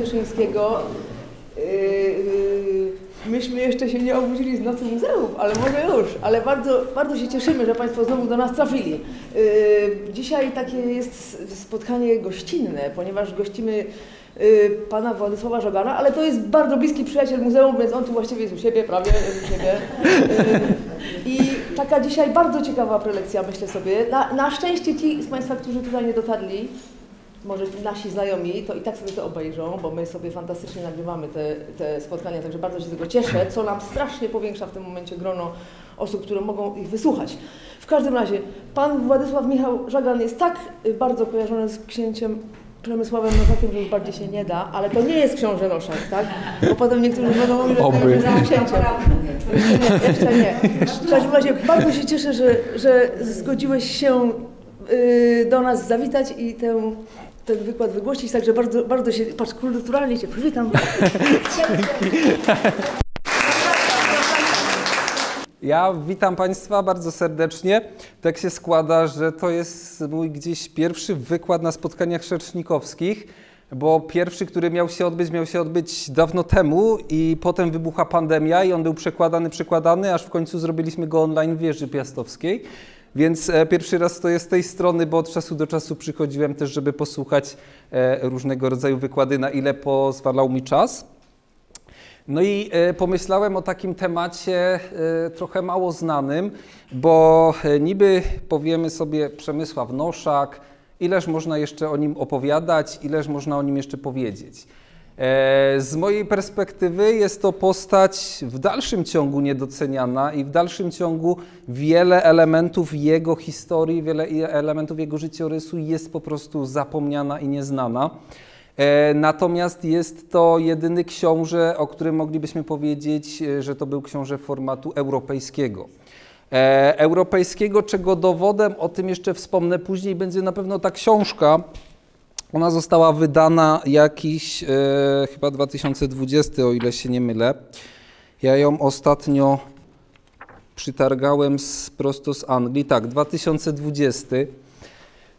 Cieszyńskiego. Yy, yy, Myśmy jeszcze się nie obudzili z nocy muzeów, ale może już. Ale bardzo, bardzo się cieszymy, że Państwo znowu do nas trafili. Yy, Dzisiaj takie jest spotkanie gościnne, ponieważ gościmy pana Władysława Żogana, ale to jest bardzo bliski przyjaciel muzeum, więc on tu właściwie jest u siebie, prawie u siebie. I taka dzisiaj bardzo ciekawa prelekcja, myślę sobie. Na, na szczęście ci z Państwa, którzy tutaj nie dotarli, może nasi znajomi, to i tak sobie to obejrzą, bo my sobie fantastycznie nagrywamy te, te spotkania, także bardzo się z tego cieszę, co nam strasznie powiększa w tym momencie grono osób, które mogą ich wysłuchać. W każdym razie, pan Władysław Michał Żagan jest tak bardzo kojarzony z księciem Przemysławem Noszakiem, że już bardziej się nie da, ale to nie jest książę Noszak, tak? Bo potem niektórzy będą mówić, że to jest księciem. Jeszcze nie, jeszcze nie. W każdym razie bardzo się cieszę, że, że zgodziłeś się y, do nas zawitać i tę, ten wykład wygłosić, także bardzo, bardzo się, patrz, kulturalnie Cię przywitam. Ja witam Państwa bardzo serdecznie. Tak się składa, że to jest mój gdzieś pierwszy wykład na spotkaniach szersznikowskich, bo pierwszy, który miał się odbyć, miał się odbyć dawno temu i potem wybuchła pandemia i on był przekładany, przekładany, aż w końcu zrobiliśmy go online w wieży piastowskiej. Więc e, pierwszy raz stoję z tej strony, bo od czasu do czasu przychodziłem też, żeby posłuchać e, różnego rodzaju wykłady, na ile pozwalał mi czas. No i e, pomyślałem o takim temacie trochę mało znanym, bo niby powiemy sobie Przemysław Noszak, ileż można jeszcze o nim opowiadać, ileż można o nim jeszcze powiedzieć. E, Z mojej perspektywy jest to postać w dalszym ciągu niedoceniana i w dalszym ciągu wiele elementów jego historii, wiele elementów jego życiorysu jest po prostu zapomniana i nieznana. E, Natomiast jest to jedyny książę, o którym moglibyśmy powiedzieć, e, że to był książę formatu europejskiego. Europejskiego, czego dowodem, o tym jeszcze wspomnę później, będzie na pewno ta książka. Ona została wydana jakiś, e, chyba 2020, o ile się nie mylę. Ja ją ostatnio przytargałem z, prosto z Anglii, tak, 2020.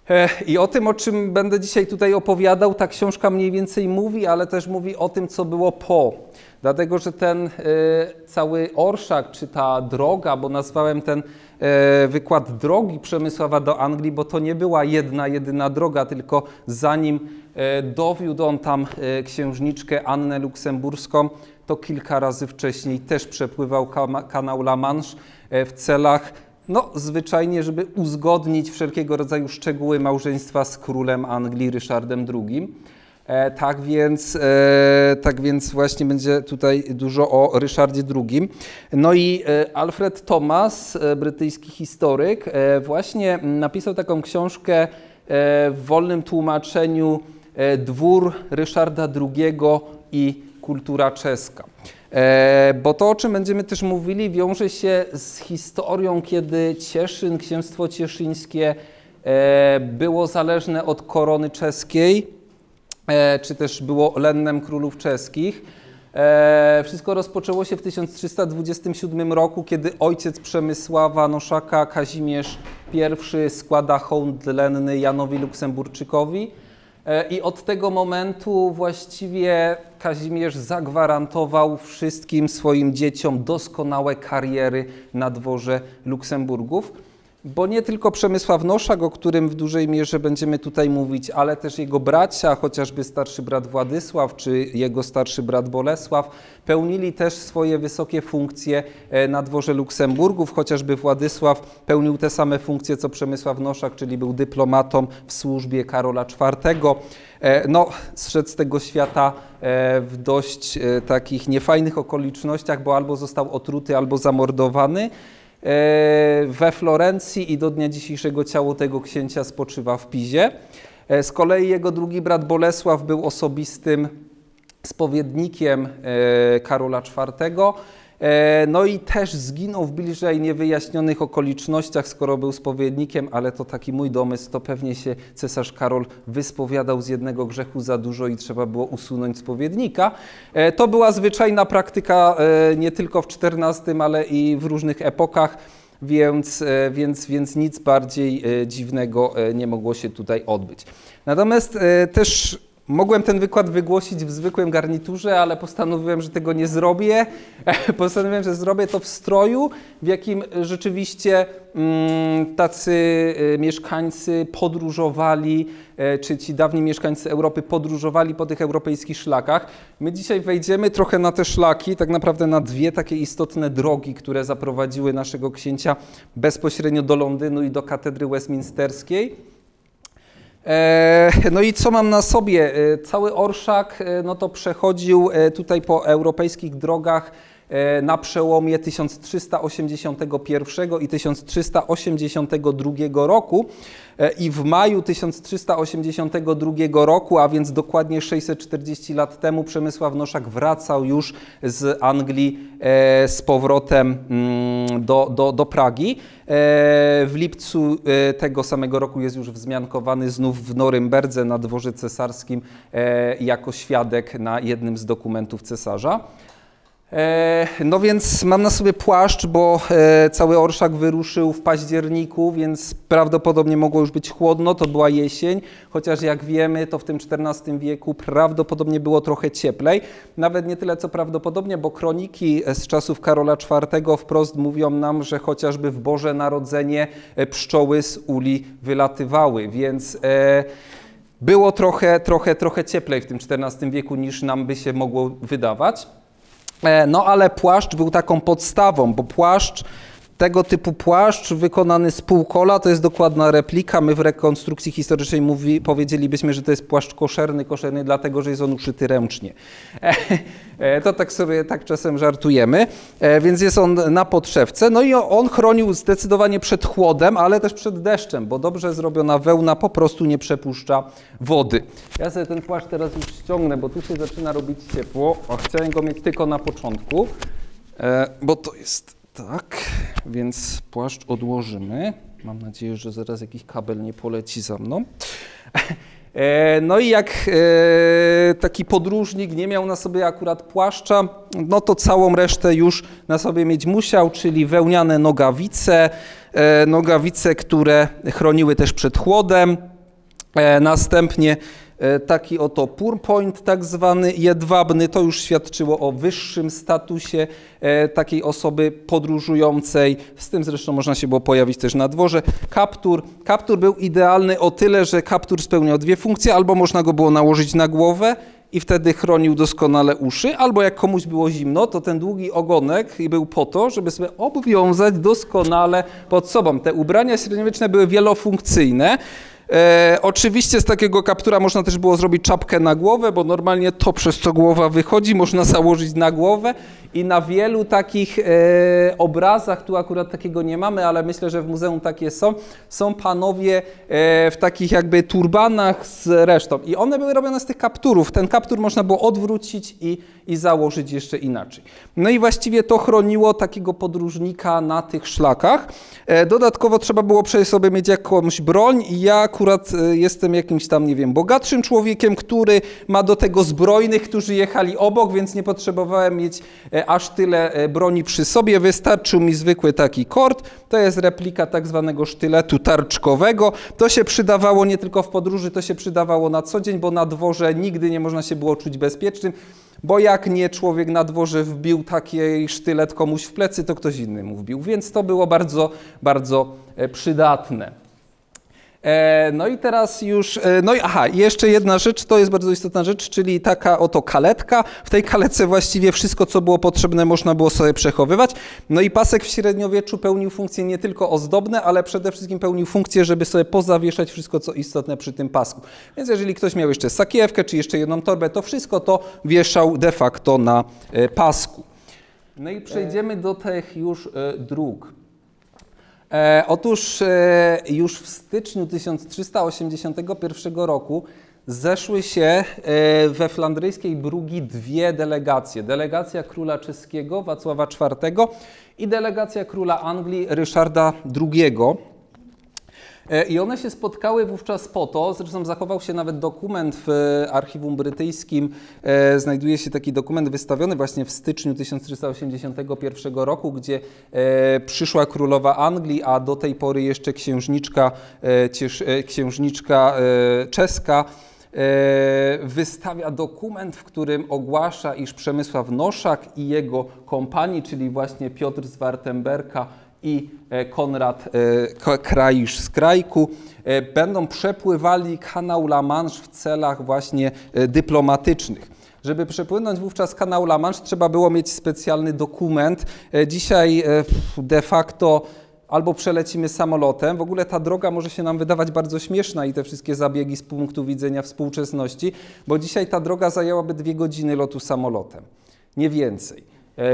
E, I o tym, o czym będę dzisiaj tutaj opowiadał, ta książka mniej więcej mówi, ale też mówi o tym, co było po. Dlatego, że ten e, cały orszak, czy ta droga, bo nazwałem ten wykład drogi Przemysława do Anglii, bo to nie była jedna, jedyna droga, tylko zanim e, dowiódł on tam e, księżniczkę Annę Luksemburską, to kilka razy wcześniej też przepływał kanał La Manche e, w celach no, zwyczajnie, żeby uzgodnić wszelkiego rodzaju szczegóły małżeństwa z królem Anglii Ryszardem II. E, tak, więc, e, tak więc właśnie będzie tutaj dużo o Ryszardzie II. No i e, Alfred Thomas, brytyjski historyk, właśnie napisał taką książkę w wolnym tłumaczeniu Dwór Ryszarda II i kultura czeska. Bo to, o czym będziemy też mówili, wiąże się z historią, kiedy Cieszyn, księstwo cieszyńskie było zależne od korony czeskiej, czy też było lennem królów czeskich. E, Wszystko rozpoczęło się w 1327 roku, kiedy ojciec Przemysława Noszaka, Kazimierz I, składa hołd lenny Janowi Luksemburczykowi. E, I od tego momentu właściwie Kazimierz zagwarantował wszystkim swoim dzieciom doskonałe kariery na dworze Luksemburgów. Bo nie tylko Przemysław Noszak, o którym w dużej mierze będziemy tutaj mówić, ale też jego bracia, chociażby starszy brat Władysław czy jego starszy brat Bolesław, pełnili też swoje wysokie funkcje e, na dworze Luksemburgów. Chociażby Władysław pełnił te same funkcje co Przemysław Noszak, czyli był dyplomatą w służbie Karola IV. E, No, zszedł z tego świata e, w dość takich niefajnych okolicznościach, bo albo został otruty, albo zamordowany. E, we Florencji i do dnia dzisiejszego ciało tego księcia spoczywa w Pizie. E, Z kolei jego drugi brat Bolesław był osobistym spowiednikiem e, Karola IV. E, No i też zginął w bliżej niewyjaśnionych okolicznościach, skoro był spowiednikiem, ale to taki mój domysł, to pewnie się cesarz Karol wyspowiadał z jednego grzechu za dużo i trzeba było usunąć spowiednika. E, To była zwyczajna praktyka e, nie tylko w XIV, ale i w różnych epokach. więc, więc, więc nic bardziej dziwnego nie mogło się tutaj odbyć. Natomiast też Mogłem ten wykład wygłosić w zwykłym garniturze, ale postanowiłem, że tego nie zrobię. Postanowiłem, że zrobię to w stroju, w jakim rzeczywiście mm, tacy e, mieszkańcy podróżowali, e, czy ci dawni mieszkańcy Europy podróżowali po tych europejskich szlakach. My dzisiaj wejdziemy trochę na te szlaki, tak naprawdę na dwie takie istotne drogi, które zaprowadziły naszego księcia bezpośrednio do Londynu i do katedry westminsterskiej. E, no i co mam na sobie? E, cały orszak e, no to przechodził tutaj po europejskich drogach na przełomie 1381 i 1382 roku i w maju 1382 roku, a więc dokładnie 640 lat temu Przemysław Noszak wracał już z Anglii z powrotem mm, do, do, do Pragi. W lipcu tego samego roku jest już wzmiankowany znów w Norymberdze na dworze cesarskim jako świadek na jednym z dokumentów cesarza. E, no więc mam na sobie płaszcz, bo e, cały orszak wyruszył w październiku, więc prawdopodobnie mogło już być chłodno, to była jesień, chociaż jak wiemy, to w tym XIV wieku prawdopodobnie było trochę cieplej. Nawet nie tyle co prawdopodobnie, bo kroniki z czasów Karola IV wprost mówią nam, że chociażby w Boże Narodzenie e, pszczoły z uli wylatywały, więc było trochę, trochę, trochę cieplej w tym XIV wieku niż nam by się mogło wydawać. E, no ale płaszcz był taką podstawą, bo płaszcz tego typu płaszcz wykonany z półkola to jest dokładna replika. My w rekonstrukcji historycznej mówi, powiedzielibyśmy, że to jest płaszcz koszerny, koszerny dlatego, że jest on uszyty ręcznie. E, to tak sobie tak czasem żartujemy, e, więc jest on na podszewce. No i on chronił zdecydowanie przed chłodem, ale też przed deszczem, bo dobrze zrobiona wełna po prostu nie przepuszcza wody. Ja sobie ten płaszcz teraz już ściągnę, bo tu się zaczyna robić ciepło. O, chciałem go mieć tylko na początku, e, bo to jest tak, więc płaszcz odłożymy. Mam nadzieję, że zaraz jakiś kabel nie poleci za mną. E, no i jak e, taki podróżnik nie miał na sobie akurat płaszcza, no to całą resztę już na sobie mieć musiał, czyli wełniane nogawice, e, nogawice, które chroniły też przed chłodem. Następnie taki oto purpoint tak zwany jedwabny, to już świadczyło o wyższym statusie e, takiej osoby podróżującej, z tym zresztą można się było pojawić też na dworze. Kaptur, kaptur był idealny o tyle, że kaptur spełniał dwie funkcje, albo można go było nałożyć na głowę i wtedy chronił doskonale uszy, albo jak komuś było zimno, to ten długi ogonek był po to, żeby sobie obwiązać doskonale pod sobą. Te ubrania średniowieczne były wielofunkcyjne. E, oczywiście z takiego kaptura można też było zrobić czapkę na głowę, bo normalnie to przez co głowa wychodzi można założyć na głowę i na wielu takich e, obrazach, tu akurat takiego nie mamy, ale myślę, że w muzeum takie są, są panowie e, w takich jakby turbanach z resztą i one były robione z tych kapturów. Ten kaptur można było odwrócić i, i założyć jeszcze inaczej. No i właściwie to chroniło takiego podróżnika na tych szlakach. E, dodatkowo trzeba było przejść sobie mieć jakąś broń i ja akurat jestem jakimś tam, nie wiem, bogatszym człowiekiem, który ma do tego zbrojnych, którzy jechali obok, więc nie potrzebowałem mieć aż tyle broni przy sobie. Wystarczył mi zwykły taki kord. To jest replika tak zwanego sztyletu tarczkowego. To się przydawało nie tylko w podróży, to się przydawało na co dzień, bo na dworze nigdy nie można się było czuć bezpiecznym. Bo jak nie człowiek na dworze wbił taki sztylet komuś w plecy, to ktoś inny mu wbił. Więc to było bardzo, bardzo e, przydatne. E, no i teraz już, e, no i aha, jeszcze jedna rzecz, to jest bardzo istotna rzecz, czyli taka oto kaletka. W tej kalece właściwie wszystko, co było potrzebne, można było sobie przechowywać. No i pasek w średniowieczu pełnił funkcje nie tylko ozdobne, ale przede wszystkim pełnił funkcję, żeby sobie pozawieszać wszystko, co istotne przy tym pasku. Więc jeżeli ktoś miał jeszcze sakiewkę, czy jeszcze jedną torbę, to wszystko to wieszał de facto na e, pasku. No i przejdziemy do tych już dróg. E, otóż e, już w styczniu 1381 roku zeszły się e, we flandryjskiej Brugi dwie delegacje. Delegacja króla czeskiego Wacława IV i delegacja króla Anglii Ryszarda II. E, I one się spotkały wówczas po to, zresztą zachował się nawet dokument w archiwum brytyjskim, e, znajduje się taki dokument wystawiony właśnie w styczniu 1381 roku, gdzie e, przyszła królowa Anglii, a do tej pory jeszcze księżniczka, e, e, księżniczka e, czeska, e, wystawia dokument, w którym ogłasza, iż Przemysław Noszak i jego kompanii, czyli właśnie Piotr z Wartenberga i e, Konrad e, K- Kraisz z Krajku, e, będą przepływali kanał La Manche w celach właśnie dyplomatycznych. Żeby przepłynąć wówczas kanał La Manche, trzeba było mieć specjalny dokument. Dzisiaj de facto albo przelecimy samolotem. W ogóle ta droga może się nam wydawać bardzo śmieszna i te wszystkie zabiegi z punktu widzenia współczesności, bo dzisiaj ta droga zajęłaby dwie godziny lotu samolotem, nie więcej.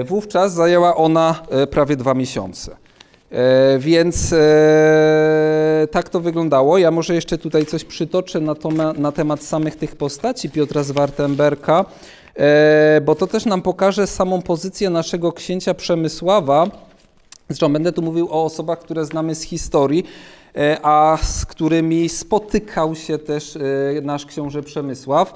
Wówczas zajęła ona prawie dwa miesiące. E, Więc e, tak to wyglądało. Ja może jeszcze tutaj coś przytoczę na, toma, na temat samych tych postaci Piotra z Wartenberga, e, bo to też nam pokaże samą pozycję naszego księcia Przemysława. Zresztą będę tu mówił o osobach, które znamy z historii, a z którymi spotykał się też nasz książę Przemysław.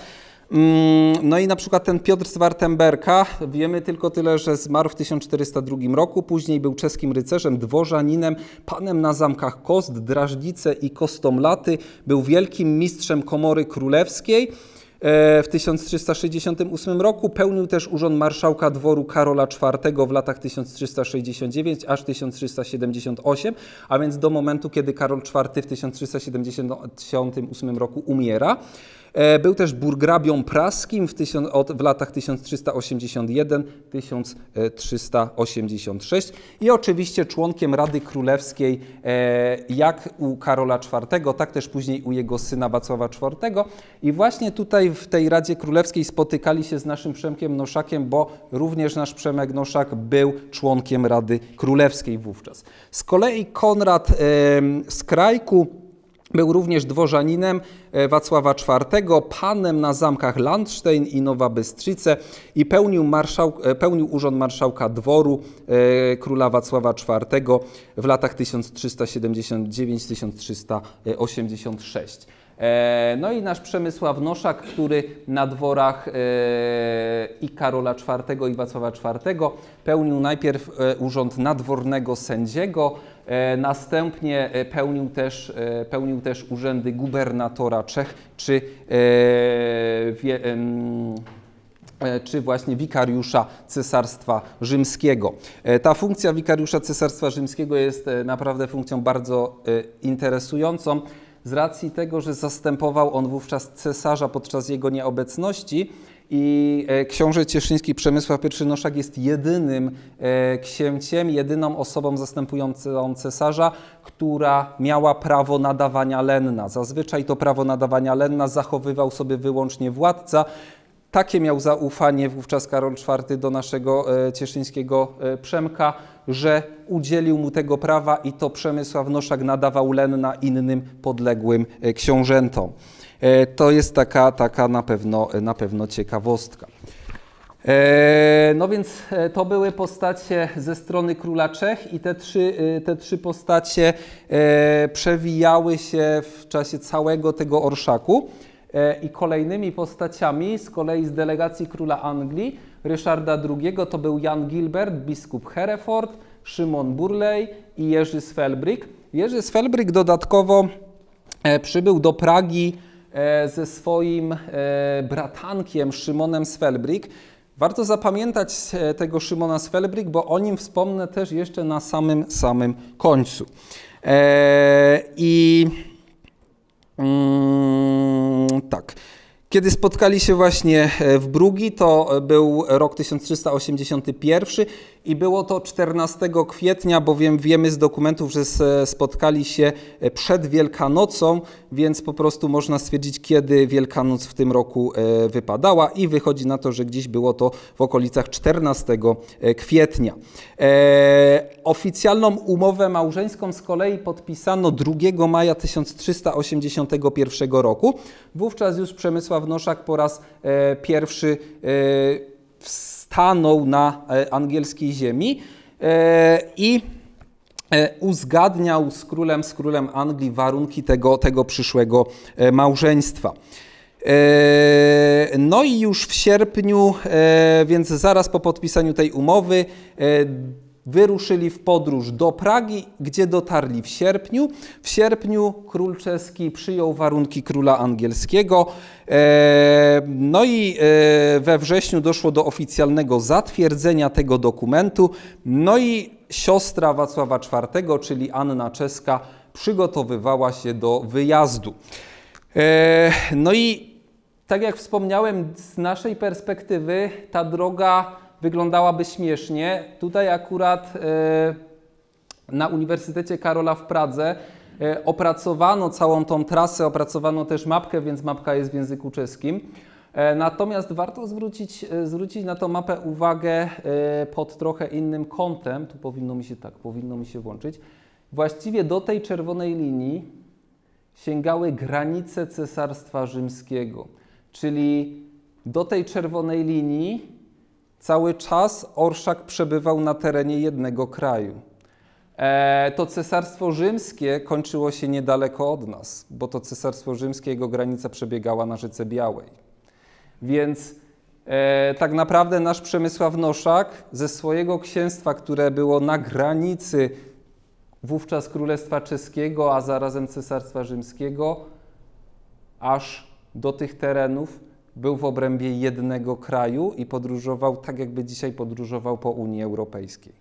Mm, No i na przykład ten Piotr z Wartenberga, wiemy tylko tyle, że zmarł w 1402 roku, później był czeskim rycerzem, dworzaninem, panem na zamkach Kost, Drażnice i Kostomlaty, był wielkim mistrzem komory królewskiej. E, W 1368 roku pełnił też urząd marszałka dworu Karola IV w latach 1369 aż 1378, a więc do momentu, kiedy Karol IV w 1378 roku umiera. E, Był też burgrabią praskim w, tysiąc, od, w latach 1381-1386 i oczywiście członkiem Rady Królewskiej e, jak u Karola IV, tak też później u jego syna Wacława IV. I właśnie tutaj w tej Radzie Królewskiej spotykali się z naszym Przemkiem Noszakiem, bo również nasz Przemek Noszak był członkiem Rady Królewskiej wówczas. Z kolei Konrad z Krajku był również dworzaninem e, Wacława IV, panem na zamkach Landstein i Nowa Bystrzyce i pełnił, marszał, e, pełnił urząd marszałka dworu e, króla Wacława IV w latach 1379-1386. E, No i nasz Przemysław Noszak, który na dworach e, i Karola IV i Wacława IV pełnił najpierw e, urząd nadwornego sędziego, następnie e, pełnił też, e, pełnił też urzędy gubernatora Czech czy, e, e, czy właśnie wikariusza Cesarstwa Rzymskiego. E, Ta funkcja wikariusza Cesarstwa Rzymskiego jest e, naprawdę funkcją bardzo e, interesującą z racji tego, że zastępował on wówczas cesarza podczas jego nieobecności i e, książę cieszyński Przemysław I Noszak jest jedynym e, księciem, jedyną osobą zastępującą cesarza, która miała prawo nadawania lenna. Zazwyczaj to prawo nadawania lenna zachowywał sobie wyłącznie władca. Takie miał zaufanie wówczas Karol IV do naszego e, cieszyńskiego Przemka, że udzielił mu tego prawa i to Przemysław Noszak nadawał lenna innym podległym książętom. E, To jest taka, taka na, pewno, na pewno ciekawostka. E, No więc e, to były postacie ze strony króla Czech i te trzy, te trzy postacie przewijały się w czasie całego tego orszaku. I kolejnymi postaciami z kolei z delegacji króla Anglii, Ryszarda II, to był Jan Gilbert, biskup Hereford, Szymon Burley i Jerzy Svelbrig. Jerzy Svelbrig dodatkowo przybył do Pragi ze swoim e, bratankiem Szymonem Svelbrig. Warto zapamiętać e, tego Szymona Svelbrig, bo o nim wspomnę też jeszcze na samym, samym końcu. E, I Mm, tak. Kiedy spotkali się właśnie e, w Brugi, to e, był rok 1381 i było to 14 kwietnia, bowiem wiemy z dokumentów, że spotkali się e, przed Wielkanocą, więc po prostu można stwierdzić, kiedy Wielkanoc w tym roku e, wypadała i wychodzi na to, że gdzieś było to w okolicach 14 kwietnia. E, oficjalną umowę małżeńską z kolei podpisano 2 maja 1381 roku. Wówczas już Przemysław Noszak po raz pierwszy e, stanął na e, angielskiej ziemi e, i e, uzgadniał z królem, z królem Anglii warunki tego, tego przyszłego małżeństwa. No i już w sierpniu, więc zaraz po podpisaniu tej umowy, wyruszyli w podróż do Pragi, gdzie dotarli w sierpniu. W sierpniu król czeski przyjął warunki króla angielskiego. E, no i e, we wrześniu doszło do oficjalnego zatwierdzenia tego dokumentu. No i siostra Wacława IV, czyli Anna Czeska, przygotowywała się do wyjazdu. E, no i tak jak wspomniałem, z naszej perspektywy ta droga wyglądałaby śmiesznie. Tutaj akurat e, na Uniwersytecie Karola w Pradze e, opracowano całą tą trasę, opracowano też mapkę, więc mapka jest w języku czeskim. E, natomiast warto zwrócić, zwrócić na tą mapę uwagę pod trochę innym kątem. Tu powinno mi się tak, powinno mi się włączyć. Właściwie do tej czerwonej linii sięgały granice Cesarstwa Rzymskiego, czyli do tej czerwonej linii cały czas orszak przebywał na terenie jednego kraju. E, to cesarstwo rzymskie kończyło się niedaleko od nas, bo to cesarstwo rzymskie, jego granica przebiegała na Rzece Białej. Więc e, tak naprawdę nasz Przemysław Noszak ze swojego księstwa, które było na granicy wówczas Królestwa Czeskiego, a zarazem Cesarstwa Rzymskiego, aż do tych terenów był w obrębie jednego kraju i podróżował tak, jakby dzisiaj podróżował po Unii Europejskiej.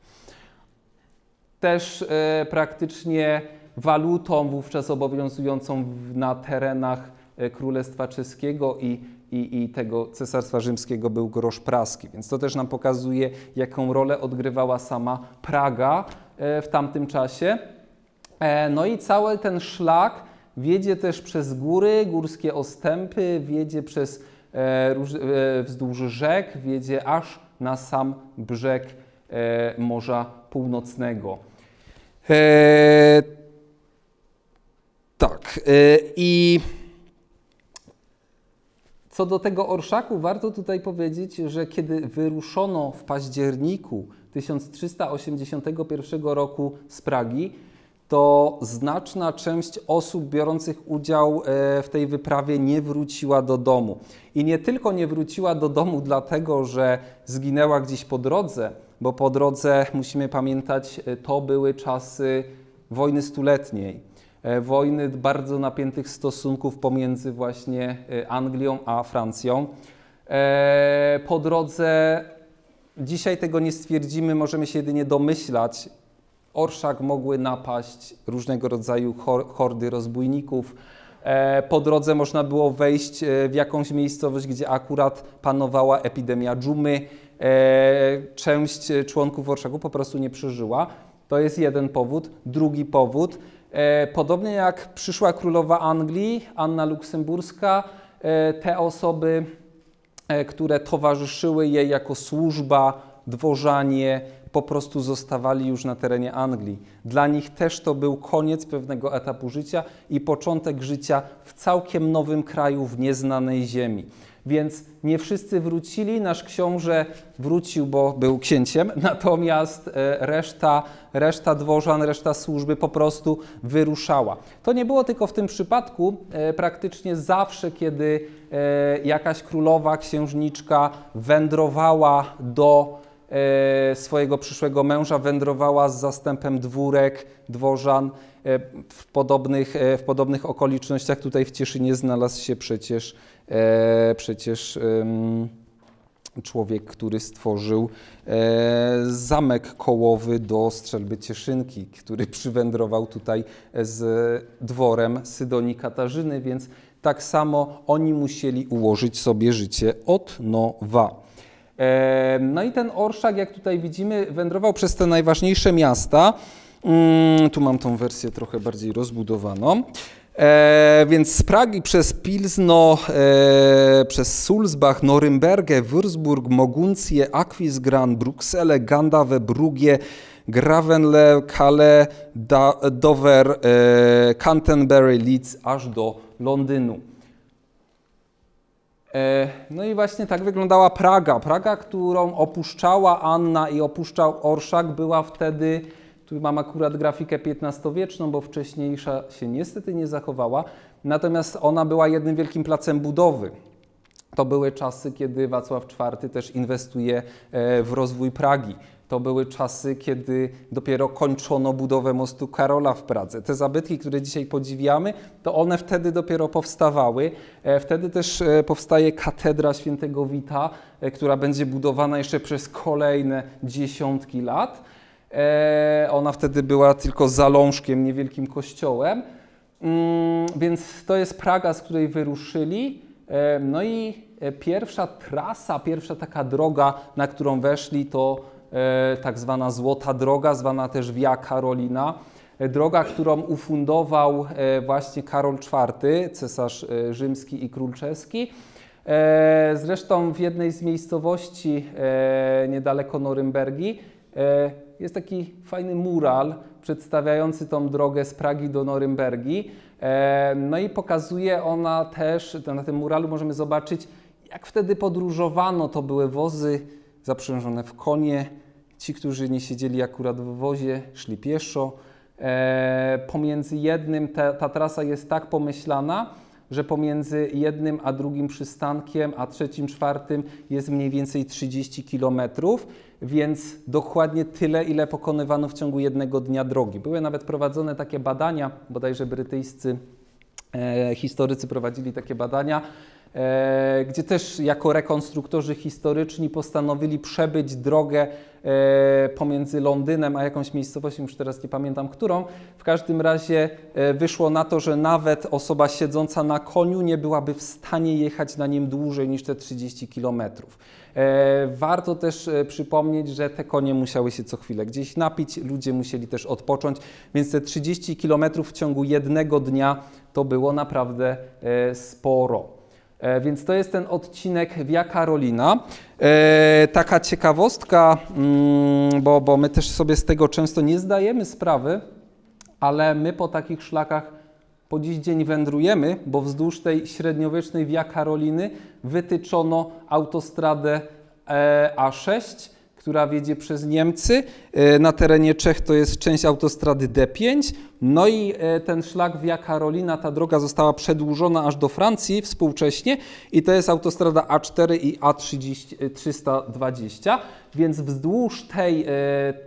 Też e, praktycznie walutą wówczas obowiązującą na terenach e, Królestwa Czeskiego i, i, i tego Cesarstwa Rzymskiego był grosz praski. Więc to też nam pokazuje, jaką rolę odgrywała sama Praga e, w tamtym czasie. E, no i cały ten szlak wiedzie też przez góry, górskie ostępy, wiedzie przez wzdłuż rzek, wiedzie aż na sam brzeg e, Morza Północnego. tak. I co do tego orszaku, warto tutaj powiedzieć, że kiedy wyruszono w październiku 1381 roku z Pragi, to znaczna część osób biorących udział e, w tej wyprawie nie wróciła do domu. I nie tylko nie wróciła do domu dlatego, że zginęła gdzieś po drodze, bo po drodze, musimy pamiętać, e, to były czasy wojny stuletniej, e, wojny bardzo napiętych stosunków pomiędzy właśnie Anglią a Francją. Po drodze Dzisiaj tego nie stwierdzimy, możemy się jedynie domyślać, orszak mogły napaść różnego rodzaju hordy rozbójników. E, po drodze można było wejść e, w jakąś miejscowość, gdzie akurat panowała epidemia dżumy. E, część członków orszaku po prostu nie przeżyła. To jest jeden powód. Drugi powód, podobnie jak przyszła królowa Anglii, Anna Luksemburska, te osoby, które towarzyszyły jej jako służba, dworzanie, po prostu zostawali już na terenie Anglii. Dla nich też to był koniec pewnego etapu życia i początek życia w całkiem nowym kraju, w nieznanej ziemi. Więc nie wszyscy wrócili. Nasz książę wrócił, bo był księciem, natomiast e, reszta, reszta dworzan, reszta służby po prostu wyruszała. To nie było tylko w tym przypadku. E, praktycznie zawsze, kiedy e, jakaś królowa, księżniczka wędrowała do swojego przyszłego męża, wędrowała z zastępem dwórek, dworzan. E, w podobnych, e, w podobnych okolicznościach tutaj w Cieszynie znalazł się przecież, przecież człowiek, który stworzył zamek kołowy do strzelby Cieszynki, który przywędrował tutaj z dworem Sydonii Katarzyny, więc tak samo oni musieli ułożyć sobie życie od nowa. No i ten orszak, jak tutaj widzimy, wędrował przez te najważniejsze miasta. Mm, tu mam tą wersję trochę bardziej rozbudowaną. E, więc z Pragi przez Pilzno, e, przez Sulzbach, Norymbergę, Würzburg, Moguncję, Aquisgrán, Brukselę, Gandawę, Brugie, Gravenle, Calais, Dover, e, Canterbury, Leeds, aż do Londynu. E, no i właśnie tak wyglądała Praga. Praga, którą opuszczała Anna i opuszczał Orszak, była wtedy Tu mam akurat grafikę XV-wieczną, bo wcześniejsza się niestety nie zachowała. Natomiast ona była jednym wielkim placem budowy. To były czasy, kiedy Wacław IV też inwestuje e, w rozwój Pragi. To były czasy, kiedy dopiero kończono budowę mostu Karola w Pradze. Te zabytki, które dzisiaj podziwiamy, to one wtedy dopiero powstawały. E, wtedy też e, powstaje katedra świętego Wita, która będzie budowana jeszcze przez kolejne dziesiątki lat. Ona wtedy była tylko zalążkiem, niewielkim kościołem. Mm, więc to jest Praga, z której wyruszyli. No i e, pierwsza trasa, pierwsza taka droga, na którą weszli, to e, tak zwana Złota Droga, zwana też Via Carolina. E, droga, którą ufundował właśnie Karol IV, cesarz rzymski i król czeski. Zresztą w jednej z miejscowości niedaleko Norymbergi jest taki fajny mural przedstawiający tą drogę z Pragi do Norymbergi. E, no i pokazuje ona też, na tym muralu możemy zobaczyć, jak wtedy podróżowano. To były wozy zaprzężone w konie. Ci, którzy nie siedzieli akurat w wozie, szli pieszo. E, pomiędzy jednym, ta, ta trasa jest tak pomyślana, że pomiędzy jednym a drugim przystankiem, a trzecim, czwartym jest mniej więcej 30 kilometrów więc dokładnie tyle, ile pokonywano w ciągu jednego dnia drogi. Były nawet prowadzone takie badania, bodajże brytyjscy e, historycy prowadzili takie badania, gdzie też jako rekonstruktorzy historyczni postanowili przebyć drogę e, pomiędzy Londynem a jakąś miejscowością, już teraz nie pamiętam którą. W każdym razie e, wyszło na to, że nawet osoba siedząca na koniu nie byłaby w stanie jechać na nim dłużej niż te 30 kilometrów. E, warto też e, przypomnieć, że te konie musiały się co chwilę gdzieś napić, ludzie musieli też odpocząć, więc te 30 km w ciągu jednego dnia to było naprawdę e, sporo. Więc to jest ten odcinek Via Carolina. Taka ciekawostka, mm, bo, bo my też sobie z tego często nie zdajemy sprawy, ale my po takich szlakach po dziś dzień wędrujemy, bo wzdłuż tej średniowiecznej Via Karoliny wytyczono autostradę e, A6, która wiedzie przez Niemcy. E, na terenie Czech to jest część autostrady D5. No i e, ten szlak Via Carolina, ta droga została przedłużona aż do Francji współcześnie i to jest autostrada A4 i A320. Więc wzdłuż tej,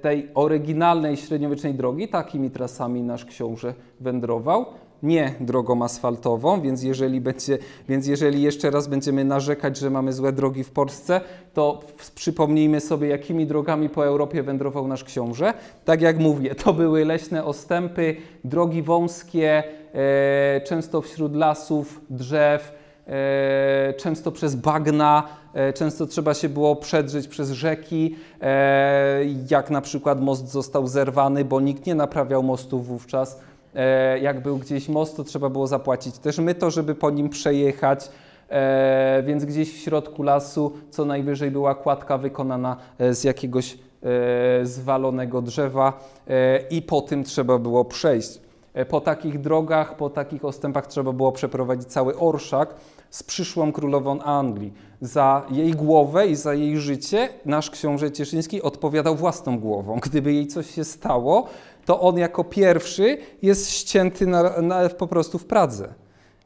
tej oryginalnej średniowiecznej drogi takimi trasami nasz książę wędrował nie drogą asfaltową, więc jeżeli, będzie, więc jeżeli jeszcze raz będziemy narzekać, że mamy złe drogi w Polsce, to przypomnijmy sobie, jakimi drogami po Europie wędrował nasz książę. Tak jak mówię, to były leśne ostępy, drogi wąskie, e, często wśród lasów, drzew, e, często przez bagna, e, często trzeba się było przedrzeć przez rzeki, e, jak na przykład most został zerwany, bo nikt nie naprawiał mostów wówczas jak był gdzieś most, to trzeba było zapłacić też my to, żeby po nim przejechać. E, więc gdzieś w środku lasu co najwyżej była kładka wykonana e, z jakiegoś zwalonego drzewa i po tym trzeba było przejść. Po takich drogach, po takich ostępach trzeba było przeprowadzić cały orszak z przyszłą królową Anglii. Za jej głowę i za jej życie nasz książę Cieszyński odpowiadał własną głową. Gdyby jej coś się stało, to on jako pierwszy jest ścięty na, na, po prostu w Pradze.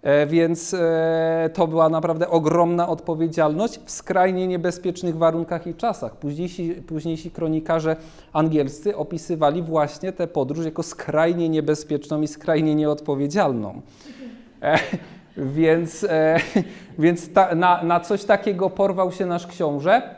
E, więc e, to była naprawdę ogromna odpowiedzialność w skrajnie niebezpiecznych warunkach i czasach. Późniejsi, późniejsi kronikarze angielscy opisywali właśnie tę podróż jako skrajnie niebezpieczną i skrajnie nieodpowiedzialną. E, więc e, więc ta, na, na, coś takiego porwał się nasz książę.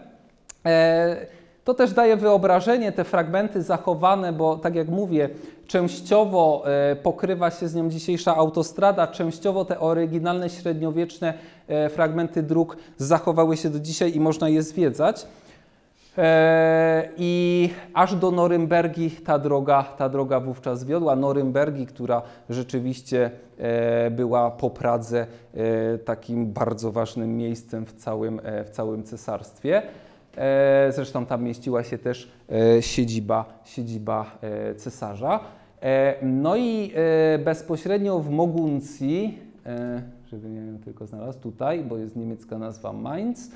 To też daje wyobrażenie, te fragmenty zachowane, bo tak jak mówię, częściowo e, pokrywa się z nią dzisiejsza autostrada, częściowo te oryginalne średniowieczne e, fragmenty dróg zachowały się do dzisiaj i można je zwiedzać. E, I aż do Norymbergi ta droga, ta droga wówczas wiodła. Norymbergi, która rzeczywiście była po Pradze takim bardzo ważnym miejscem w całym, w całym cesarstwie. E, zresztą tam mieściła się też e, siedziba, siedziba e, cesarza. No i bezpośrednio w Moguncji, żeby nie wiem, tylko znalazł tutaj, bo jest niemiecka nazwa Mainz,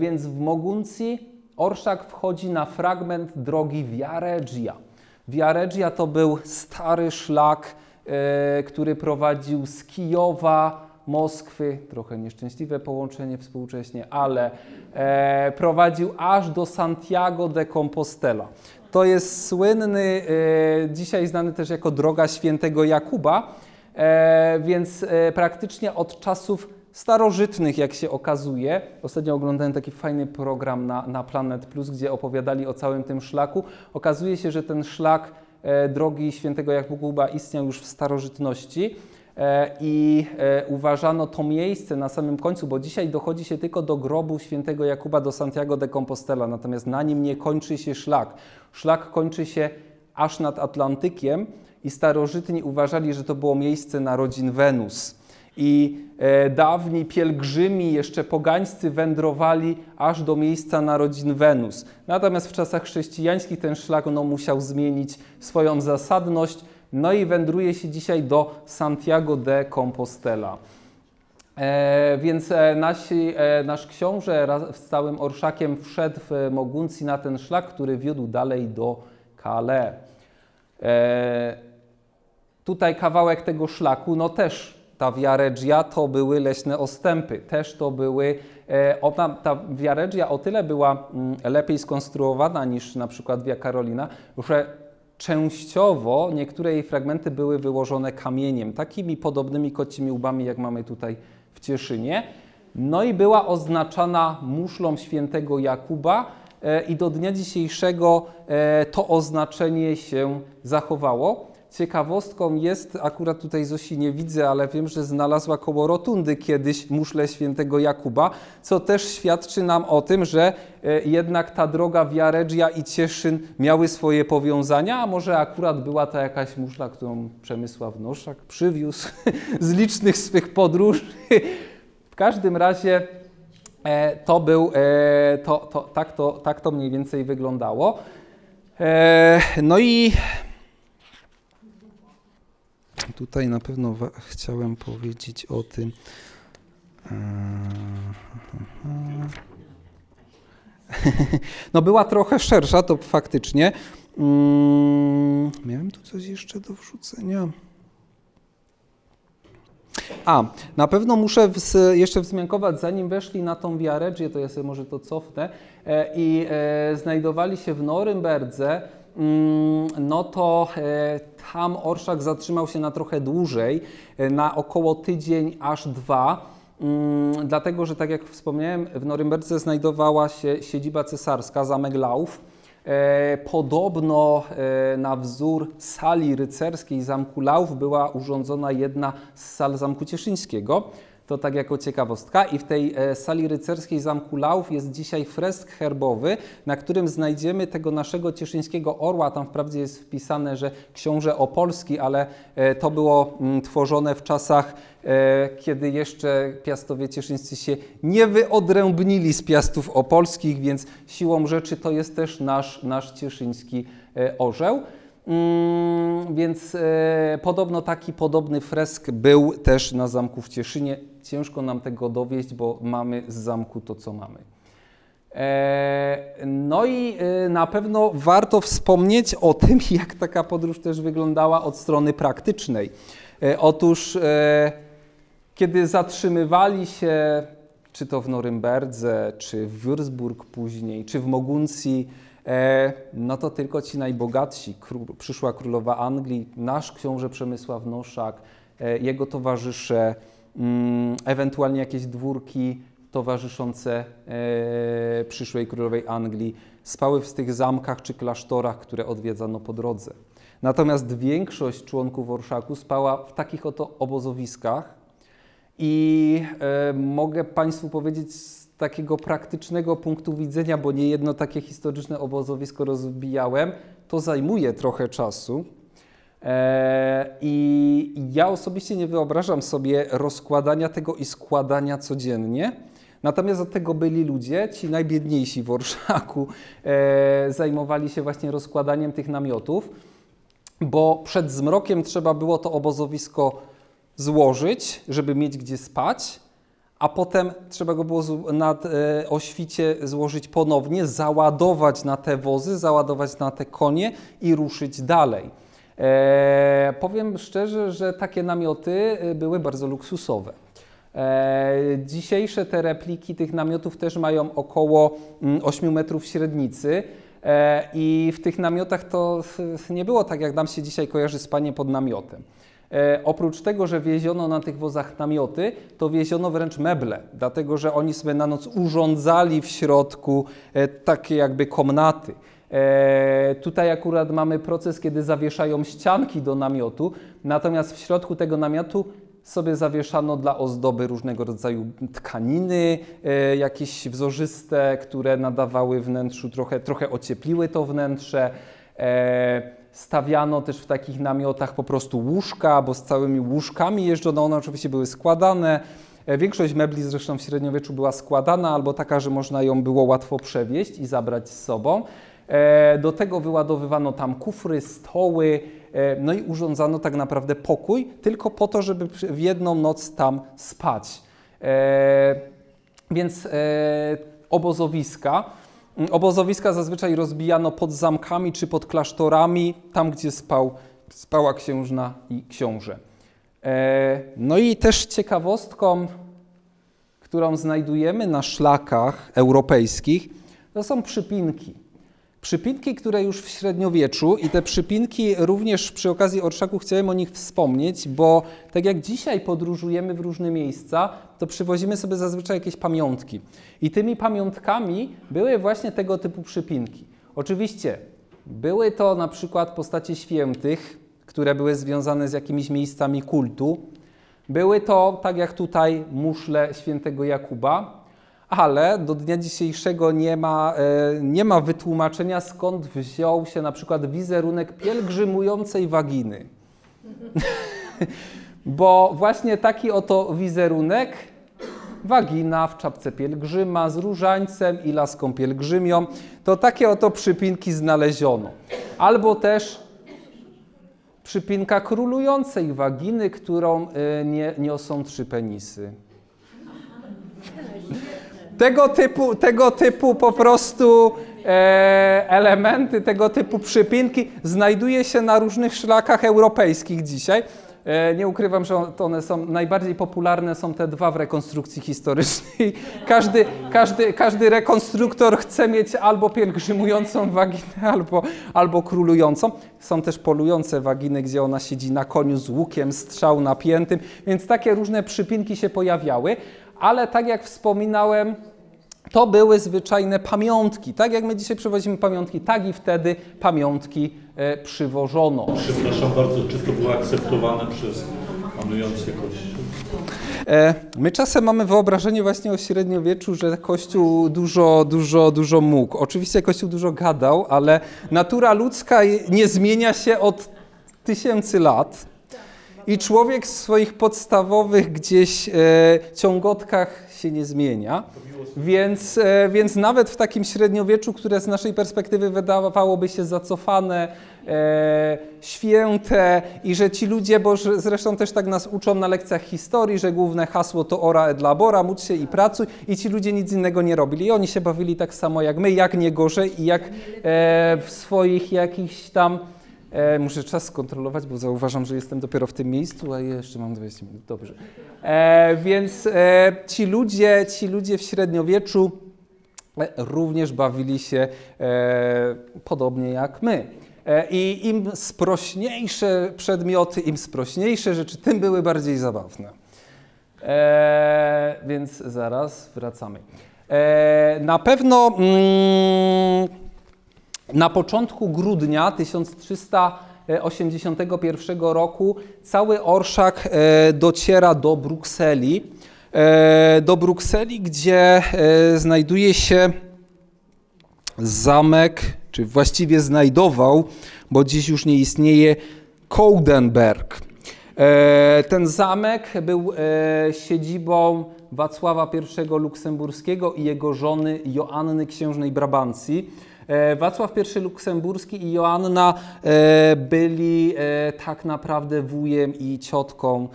więc w Moguncji orszak wchodzi na fragment drogi Via Regia. Via Regia to był stary szlak, który prowadził z Kijowa, Moskwy, trochę nieszczęśliwe połączenie współcześnie, ale e, prowadził aż do Santiago de Compostela. To jest słynny, e, dzisiaj znany też jako droga świętego Jakuba, e, więc e, praktycznie od czasów starożytnych, jak się okazuje. Ostatnio oglądałem taki fajny program na, na Planet Plus, gdzie opowiadali o całym tym szlaku. Okazuje się, że ten szlak e, drogi świętego Jakuba istniał już w starożytności. E, I e, uważano to miejsce na samym końcu, bo dzisiaj dochodzi się tylko do grobu świętego Jakuba do Santiago de Compostela, natomiast na nim nie kończy się szlak. Szlak kończy się aż nad Atlantykiem i starożytni uważali, że to było miejsce narodzin Wenus. I e, dawni pielgrzymi, jeszcze pogańscy wędrowali aż do miejsca narodzin Wenus. Natomiast w czasach chrześcijańskich ten szlak no, musiał zmienić swoją zasadność, no i wędruje się dzisiaj do Santiago de Compostela. E, więc e, nasi, e, nasz książę z całym orszakiem wszedł w Moguncji na ten szlak, który wiódł dalej do Calais. E, tutaj kawałek tego szlaku, no też ta Via Regia to były leśne ostępy, też to były, e, ona, ta Via Regia o tyle była mm, lepiej skonstruowana niż na przykład Via Carolina, że częściowo niektóre jej fragmenty były wyłożone kamieniem, takimi podobnymi kocimi łbami, jak mamy tutaj w Cieszynie. No i była oznaczana muszlą świętego Jakuba e, i do dnia dzisiejszego e, to oznaczenie się zachowało. Ciekawostką jest, akurat tutaj Zosi nie widzę, ale wiem, że znalazła koło rotundy kiedyś muszlę świętego Jakuba, co też świadczy nam o tym, że e, jednak ta droga Via Regia i Cieszyn miały swoje powiązania, a może akurat była to jakaś muszla, którą Przemysław Noszak przywiózł z licznych swych podróży. W każdym razie e, to był, e, to, to, tak, to, tak to mniej więcej wyglądało. No i Tutaj na pewno chciałem powiedzieć o tym. No była trochę szersza, to faktycznie. Mm, miałem tu coś jeszcze do wrzucenia. A, na pewno muszę jeszcze wzmiankować, zanim weszli na tą Viareggio, to ja sobie może to cofnę, e, i e, znajdowali się w Norymberdze, no to e, tam orszak zatrzymał się na trochę dłużej, e, na około tydzień aż dwa. Mm, dlatego, że tak jak wspomniałem, w Norymberdze znajdowała się siedziba cesarska, zamek Lauf. E, podobno na wzór sali rycerskiej zamku Lauf była urządzona jedna z sal zamku cieszyńskiego. To tak jako ciekawostka. I w tej e, sali rycerskiej Zamku Lauf jest dzisiaj fresk herbowy, na którym znajdziemy tego naszego cieszyńskiego orła. Tam wprawdzie jest wpisane, że książę opolski, ale e, to było mm, tworzone w czasach, e, kiedy jeszcze piastowie cieszyńscy się nie wyodrębnili z piastów opolskich, więc siłą rzeczy to jest też nasz, nasz cieszyński orzeł. Mm, więc e, podobno taki podobny fresk był też na zamku w Cieszynie. Ciężko nam tego dowieść, bo mamy z zamku to, co mamy. E, no i e, na pewno warto wspomnieć o tym, jak taka podróż też wyglądała od strony praktycznej. E, otóż, kiedy zatrzymywali się, czy to w Norymberdze, czy w Würzburg później, czy w Moguncji, no to tylko ci najbogatsi, przyszła królowa Anglii, nasz książę Przemysław Noszak, jego towarzysze, ewentualnie jakieś dwórki towarzyszące e, przyszłej królowej Anglii spały w tych zamkach czy klasztorach, które odwiedzano po drodze. Natomiast większość członków orszaku spała w takich oto obozowiskach i e, mogę Państwu powiedzieć z takiego praktycznego punktu widzenia, bo nie jedno takie historyczne obozowisko rozbijałem, to zajmuje trochę czasu, I ja osobiście nie wyobrażam sobie rozkładania tego i składania codziennie. Natomiast od tego byli ludzie, ci najbiedniejsi w Orszaku, e, zajmowali się właśnie rozkładaniem tych namiotów, bo przed zmrokiem trzeba było to obozowisko złożyć, żeby mieć gdzie spać, a potem trzeba go było na e, oświcie złożyć ponownie, załadować na te wozy, załadować na te konie i ruszyć dalej. E, powiem szczerze, że takie namioty e, były bardzo luksusowe. E, dzisiejsze te repliki tych namiotów też mają około 8 mm, metrów średnicy. E, I w tych namiotach to nie było tak, jak nam się dzisiaj kojarzy spanie pod namiotem. E, oprócz tego, że wieziono na tych wozach namioty, to wieziono wręcz meble, dlatego że oni sobie na noc urządzali w środku e, takie jakby komnaty. E, tutaj akurat mamy proces, kiedy zawieszają ścianki do namiotu, natomiast w środku tego namiotu sobie zawieszano dla ozdoby różnego rodzaju tkaniny, e, jakieś wzorzyste, które nadawały wnętrzu trochę, trochę ociepliły to wnętrze. E, stawiano też w takich namiotach po prostu łóżka, bo z całymi łóżkami jeżdżono, one oczywiście były składane. Większość mebli zresztą w średniowieczu była składana albo taka, że można ją było łatwo przewieźć i zabrać z sobą. E, do tego wyładowywano tam kufry, stoły, e, no i urządzano tak naprawdę pokój, tylko po to, żeby w jedną noc tam spać. Więc obozowiska Mm, obozowiska zazwyczaj rozbijano pod zamkami czy pod klasztorami, tam gdzie spał, spała księżna i książę. E, no i też ciekawostką, którą znajdujemy na szlakach europejskich, to są przypinki. Przypinki, które już w średniowieczu i te przypinki również przy okazji orszaku chciałem o nich wspomnieć, bo tak jak dzisiaj podróżujemy w różne miejsca, to przywozimy sobie zazwyczaj jakieś pamiątki. I tymi pamiątkami były właśnie tego typu przypinki. Oczywiście były to na przykład postacie świętych, które były związane z jakimiś miejscami kultu. Były to, tak jak tutaj, muszle świętego Jakuba, ale do dnia dzisiejszego nie ma, e, nie ma wytłumaczenia, skąd wziął się na przykład wizerunek pielgrzymującej waginy. Bo właśnie taki oto wizerunek, wagina w czapce pielgrzyma z różańcem i laską pielgrzymią, to takie oto przypinki znaleziono. Albo też przypinka królującej waginy, którą e, nie, niosą trzy penisy. Tego typu, tego typu po prostu e, elementy, tego typu przypinki znajduje się na różnych szlakach europejskich dzisiaj. E, nie ukrywam, że one są najbardziej popularne są te dwa w rekonstrukcji historycznej. Każdy, każdy, każdy rekonstruktor chce mieć albo pielgrzymującą waginę, albo, albo królującą. Są też polujące waginy, gdzie ona siedzi na koniu z łukiem, strzał napiętym, więc takie różne przypinki się pojawiały ale tak jak wspominałem, to były zwyczajne pamiątki. Tak jak my dzisiaj przywozimy pamiątki, tak i wtedy pamiątki e, przywożono. Przepraszam bardzo, czy to było akceptowane przez panujący Kościół? E, my czasem mamy wyobrażenie właśnie o średniowieczu, że Kościół dużo, dużo, dużo mógł. Oczywiście Kościół dużo gadał, ale natura ludzka nie zmienia się od tysięcy lat. I człowiek w swoich podstawowych gdzieś e, ciągotkach się nie zmienia. Więc, e, więc nawet w takim średniowieczu, które z naszej perspektywy wydawałoby się zacofane, e, święte i że ci ludzie, bo zresztą też tak nas uczą na lekcjach historii, że główne hasło to ora et labora, módl się i pracuj i ci ludzie nic innego nie robili. I oni się bawili tak samo jak my, jak nie gorzej i jak e, w swoich jakichś tam E, muszę czas skontrolować, bo zauważam, że jestem dopiero w tym miejscu, a jeszcze mam 20 minut. Dobrze. E, więc e, ci, ludzie, ci ludzie w średniowieczu e, również bawili się e, podobnie jak my. E, I im sprośniejsze przedmioty, im sprośniejsze rzeczy, tym były bardziej zabawne. więc zaraz wracamy. na pewno. Mm, na początku grudnia 1381 roku cały orszak e, dociera do Brukseli, e, do Brukseli, gdzie e, znajduje się zamek, czy właściwie znajdował, bo dziś już nie istnieje, Koudenberg. Ten zamek był siedzibą Wacława I Luksemburskiego i jego żony Joanny Księżnej Brabancji. E, Wacław I Luksemburski i Joanna e, byli e, tak naprawdę wujem i ciotką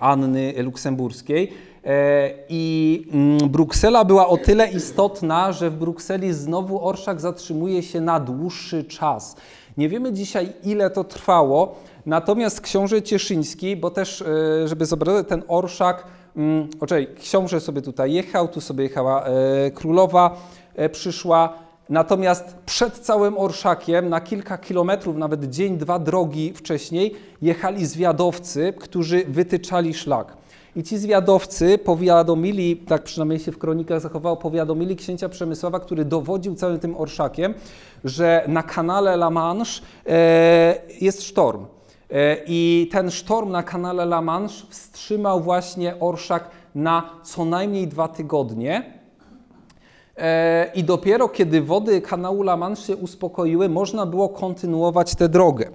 Anny Luksemburskiej. I mm, Bruksela była o tyle istotna, że w Brukseli znowu orszak zatrzymuje się na dłuższy czas. Nie wiemy dzisiaj, ile to trwało, natomiast książę Cieszyński, bo też, żeby zobrazować ten orszak, mm, oczywiście książę sobie tutaj jechał, tu sobie jechała królowa, przyszła. Natomiast przed całym orszakiem, na kilka kilometrów, nawet dzień, dwa drogi wcześniej, jechali zwiadowcy, którzy wytyczali szlak. I ci zwiadowcy powiadomili, tak przynajmniej się w kronikach zachowało, powiadomili księcia Przemysława, który dowodził całym tym orszakiem, że na kanale La Manche e, jest sztorm. E, I ten sztorm na kanale La Manche wstrzymał właśnie orszak na co najmniej dwa tygodnie. E, i dopiero kiedy wody kanału La Manche się uspokoiły, można było kontynuować tę drogę.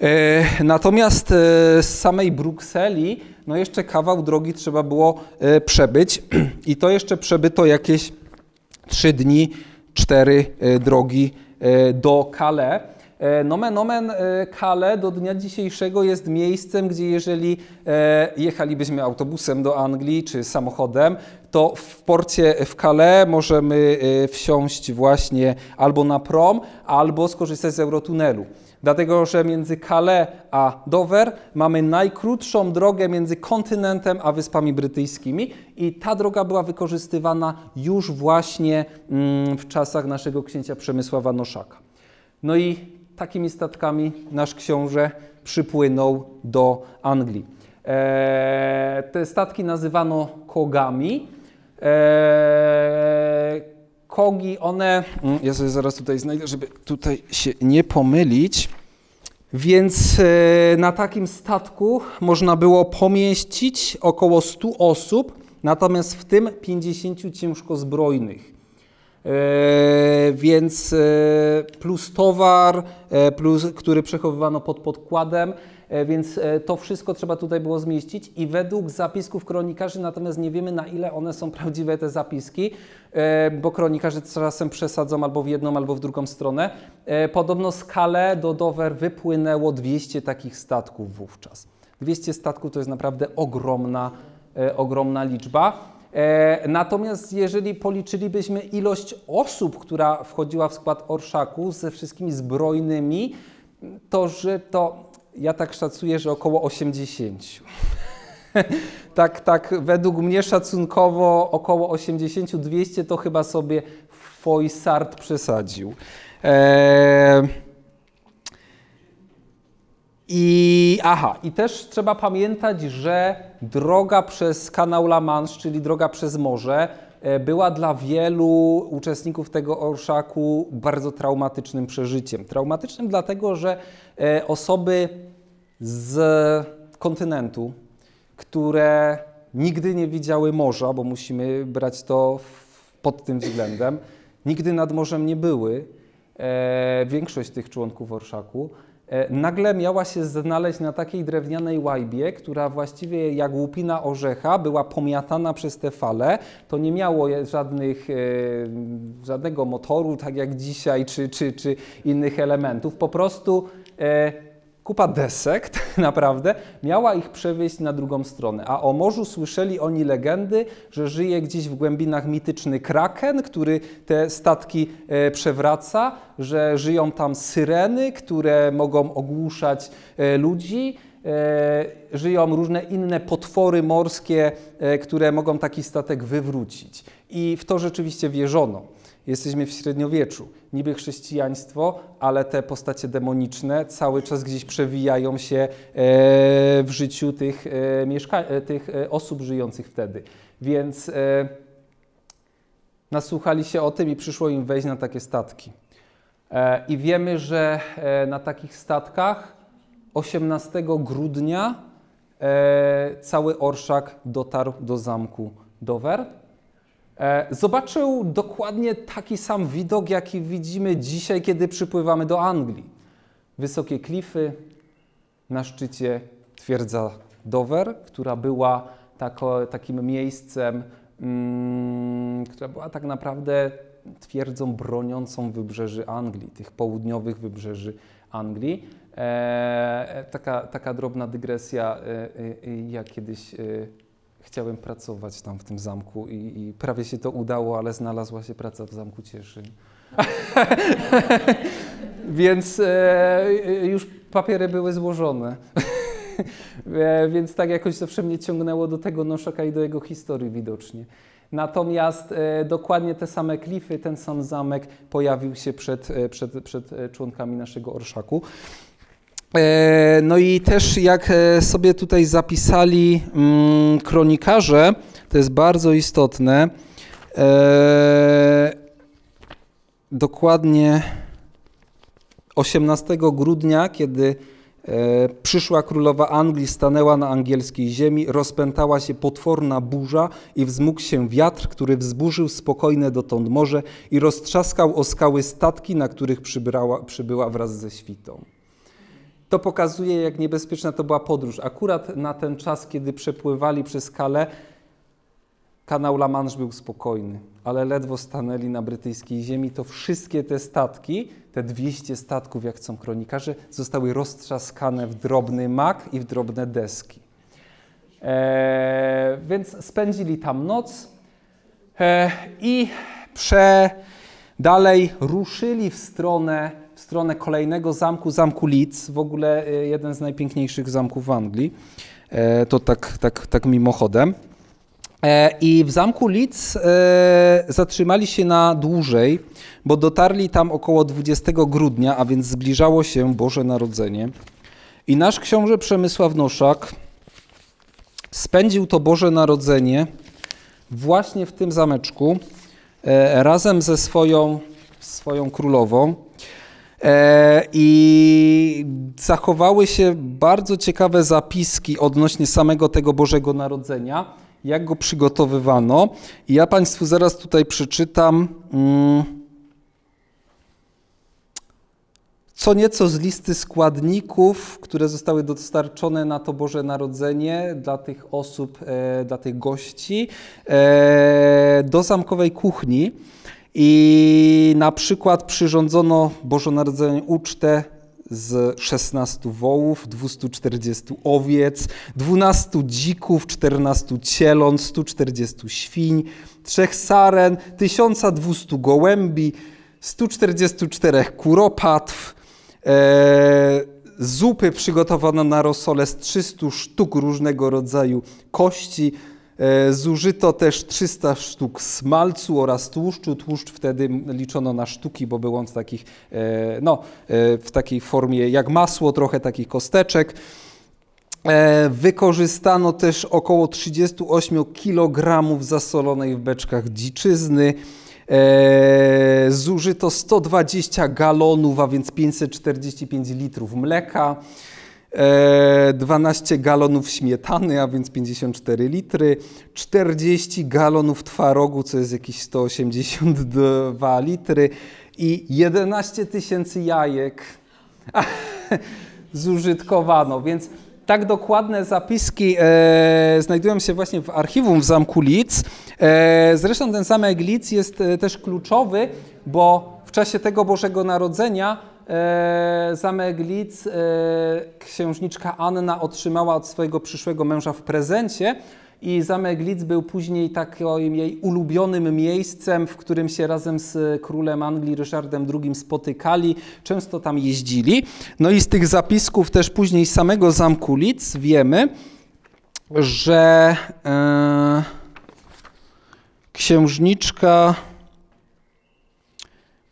E, natomiast e, z samej Brukseli, no jeszcze kawał drogi trzeba było przebyć i to jeszcze przebyto jakieś trzy dni, cztery drogi do Calais. Nomen omen Kale do dnia dzisiejszego jest miejscem, gdzie jeżeli jechalibyśmy autobusem do Anglii czy samochodem, to w porcie w Calais możemy wsiąść właśnie albo na prom, albo skorzystać z Eurotunelu. Dlatego, że między Calais a Dover mamy najkrótszą drogę między kontynentem a Wyspami Brytyjskimi i ta droga była wykorzystywana już właśnie mm, w czasach naszego księcia Przemysława Noszaka. No i takimi statkami nasz książę przypłynął do Anglii. E, te statki nazywano kogami. E, kogi, one, mm, ja sobie zaraz tutaj znajdę, żeby tutaj się nie pomylić. Więc e, na takim statku można było pomieścić około 100 osób, natomiast w tym 50 ciężko zbrojnych. E, więc plus towar, plus, który przechowywano pod podkładem, więc to wszystko trzeba tutaj było zmieścić i według zapisków kronikarzy, natomiast nie wiemy na ile one są prawdziwe te zapiski, bo kronikarze czasem przesadzą albo w jedną, albo w drugą stronę. Podobno z do Dover wypłynęło 200 takich statków wówczas. 200 statków to jest naprawdę ogromna, ogromna liczba. E, natomiast jeżeli policzylibyśmy ilość osób, która wchodziła w skład orszaku ze wszystkimi zbrojnymi, to że to ja tak szacuję, że około 80. tak, tak, według mnie szacunkowo około 80-200 to chyba sobie Foysart przesadził. Eee, i aha, i też trzeba pamiętać, że droga przez kanał La Manche, czyli droga przez morze, e, była dla wielu uczestników tego orszaku bardzo traumatycznym przeżyciem. Traumatycznym dlatego, że osoby z kontynentu, które nigdy nie widziały morza, bo musimy brać to pod tym względem, nigdy nad morzem nie były, e, większość tych członków orszaku, E, nagle miała się znaleźć na takiej drewnianej łajbie, która właściwie jak łupina orzecha była pomiatana przez te fale. To nie miało żadnych, e, żadnego motoru, tak jak dzisiaj, czy, czy, czy innych elementów. Po prostu e, kupa desek tak naprawdę miała ich przewieźć na drugą stronę. A o morzu słyszeli oni legendy, że żyje gdzieś w głębinach mityczny kraken, który te statki e, przewraca, że żyją tam syreny, które mogą ogłuszać e, ludzi. E, żyją różne inne potwory morskie, które mogą taki statek wywrócić. I w to rzeczywiście wierzono. Jesteśmy w średniowieczu. Niby chrześcijaństwo, ale te postacie demoniczne cały czas gdzieś przewijają się e, w życiu tych, e, e, tych osób żyjących wtedy. Więc nasłuchali się o tym i przyszło im wejść na takie statki. I wiemy, że na takich statkach 18 grudnia cały orszak dotarł do zamku Dover zobaczył dokładnie taki sam widok, jaki widzimy dzisiaj, kiedy przypływamy do Anglii. Wysokie klify, na szczycie twierdza Dover, która była tako, takim miejscem, mm, która była tak naprawdę twierdzą broniącą wybrzeży Anglii, tych południowych wybrzeży Anglii. E, taka, taka drobna dygresja. E, e, ja kiedyś e, chciałem pracować tam w tym zamku i, i prawie się to udało, ale znalazła się praca w zamku Cieszyn. Więc e, już papiery były złożone. e, więc tak jakoś zawsze mnie ciągnęło do tego Noszoka i do jego historii widocznie. Natomiast e, dokładnie te same klify, ten sam zamek pojawił się przed, e, przed, przed e, członkami naszego orszaku. E, No i też jak e, sobie tutaj zapisali mm, kronikarze, to jest bardzo istotne, e, dokładnie 18 grudnia, kiedy przyszła królowa Anglii, stanęła na angielskiej ziemi, rozpętała się potworna burza i wzmógł się wiatr, który wzburzył spokojne dotąd morze i roztrzaskał o skały statki, na których przybyła wraz ze świtą. To pokazuje, jak niebezpieczna to była podróż. Akurat na ten czas, kiedy przepływali przez Calais, kanał La Manche był spokojny, ale ledwo stanęli na brytyjskiej ziemi, to wszystkie te statki, te 200 statków, jak chcą kronikarze, zostały roztrzaskane w drobny mak i w drobne deski. E, więc spędzili tam noc e, i prze, dalej ruszyli w stronę, w stronę kolejnego zamku, zamku Leeds, w ogóle e, jeden z najpiękniejszych zamków w Anglii. E, to tak, tak, tak mimochodem. E, I w zamku Leeds zatrzymali się na dłużej, bo dotarli tam około 20 grudnia, a więc zbliżało się Boże Narodzenie. I nasz książę Przemysław Noszak spędził to Boże Narodzenie właśnie w tym zameczku razem ze swoją, swoją królową. E, I zachowały się bardzo ciekawe zapiski odnośnie samego tego Bożego Narodzenia, jak go przygotowywano. I ja Państwu zaraz tutaj przeczytam mm, co nieco z listy składników, które zostały dostarczone na to Boże Narodzenie dla tych osób, e, dla tych gości e, do zamkowej kuchni. I na przykład przyrządzono Bożonarodzenie ucztę z 16 wołów, 240 owiec, 12 dzików, 14 cieląt, 140 świń, 3 saren, 1200 gołębi, 144 kuropatw, e, zupy przygotowano na rosole z 300 sztuk różnego rodzaju kości, Zużyto też 300 sztuk smalcu oraz tłuszczu. Tłuszcz wtedy liczono na sztuki, bo był on w, takich, e, no, e, w takiej formie jak masło, trochę takich kosteczek. E, Wykorzystano też około 38 kg zasolonej w beczkach dziczyzny. E, Zużyto 120 galonów, a więc 545 litrów mleka. E, 12 galonów śmietany, a więc 54 litry, 40 galonów twarogu, co jest jakieś 182 litry. I 11 tysięcy jajek zużytkowano, więc tak dokładne zapiski e, znajdują się właśnie w archiwum w Zamku Lidz. E, zresztą ten zamek Lidz jest e, też kluczowy, bo w czasie tego Bożego Narodzenia e, zamek Lidz e, księżniczka Anna otrzymała od swojego przyszłego męża w prezencie i zamek Lidz był później takim jej ulubionym miejscem, w którym się razem z królem Anglii Ryszardem II spotykali, często tam jeździli. No i z tych zapisków też później samego zamku Lidz wiemy, że e, księżniczka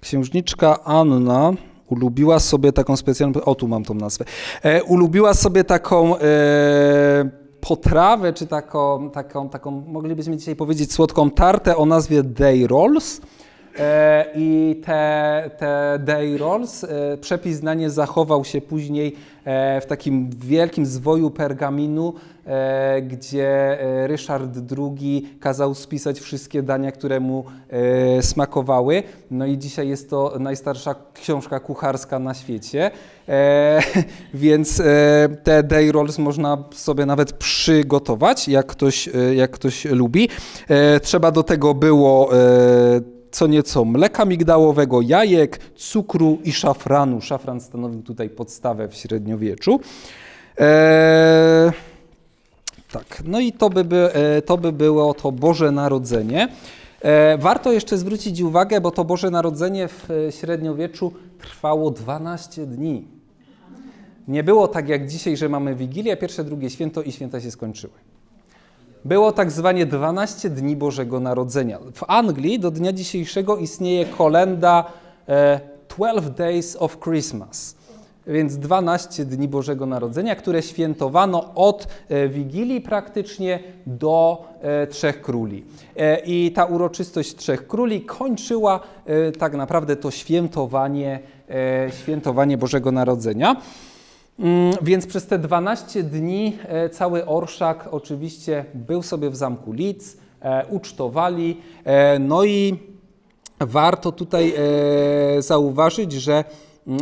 Księżniczka Anna ulubiła sobie taką specjalną, o tu mam tą nazwę, e, ulubiła sobie taką e, potrawę, czy taką, taką, taką, moglibyśmy dzisiaj powiedzieć, słodką tartę o nazwie day rolls. E, I te, te day rolls, e, przepis na nie zachował się później e, w takim wielkim zwoju pergaminu, gdzie e, Ryszard II kazał spisać wszystkie dania, które mu e, smakowały. No i dzisiaj jest to najstarsza książka kucharska na świecie. E, więc e, te day rolls można sobie nawet przygotować, jak ktoś, e, jak ktoś lubi. E, trzeba do tego było e, co nieco mleka migdałowego, jajek, cukru i szafranu. Szafran stanowił tutaj podstawę w średniowieczu. E, tak, no i to by, by, e, to by było to Boże Narodzenie. E, Warto jeszcze zwrócić uwagę, bo to Boże Narodzenie w e, średniowieczu trwało 12 dni. Nie było tak jak dzisiaj, że mamy Wigilię, pierwsze, drugie święto i święta się skończyły. Było tak zwanie 12 dni Bożego Narodzenia. W Anglii do dnia dzisiejszego istnieje kolenda e, 12 Days of Christmas, więc 12 dni Bożego Narodzenia, które świętowano od e, Wigilii praktycznie do e, Trzech Króli. E, I ta uroczystość Trzech Króli kończyła tak naprawdę to świętowanie, świętowanie Bożego Narodzenia. Mm, Więc przez te 12 dni cały orszak oczywiście był sobie w zamku Lidz, ucztowali. No i warto tutaj zauważyć, że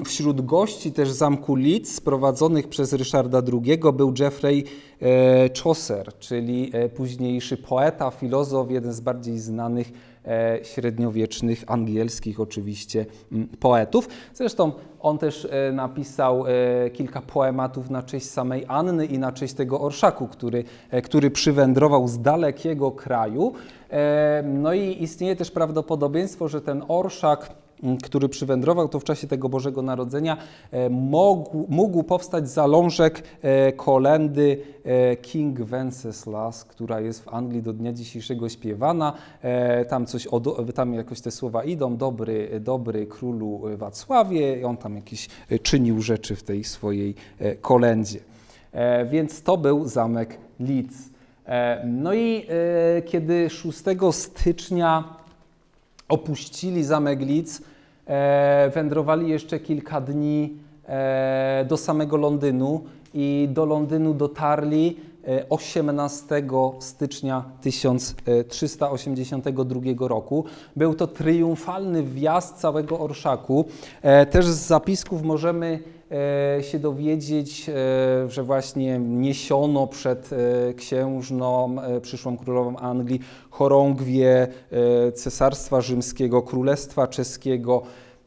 wśród gości też zamku Lidz sprowadzonych przez Ryszarda II był Geoffrey e, Chaucer, czyli e, późniejszy poeta, filozof, jeden z bardziej znanych e, średniowiecznych, angielskich oczywiście mm, poetów. Zresztą on też napisał kilka poematów na cześć samej Anny i na cześć tego orszaku, który, który przywędrował z dalekiego kraju. No i istnieje też prawdopodobieństwo, że ten orszak który przywędrował, to w czasie tego Bożego Narodzenia e, mógł, mógł powstać zalążek e, kolendy e, King Wenceslas, która jest w Anglii do dnia dzisiejszego śpiewana. Tam coś, tam jakoś te słowa idą, dobry, dobry królu Wacławie, i on tam jakieś czynił rzeczy w tej swojej kolendzie. Więc to był zamek Leeds. No i kiedy 6 stycznia opuścili zamek Leeds, wędrowali jeszcze kilka dni e, do samego Londynu i do Londynu dotarli. e, 18 stycznia 1382 roku. Był to triumfalny wjazd całego orszaku. E, Też z zapisków możemy e, się dowiedzieć, e, że właśnie niesiono przed e, księżną, e, przyszłą królową Anglii, chorągwie e, Cesarstwa Rzymskiego, Królestwa Czeskiego.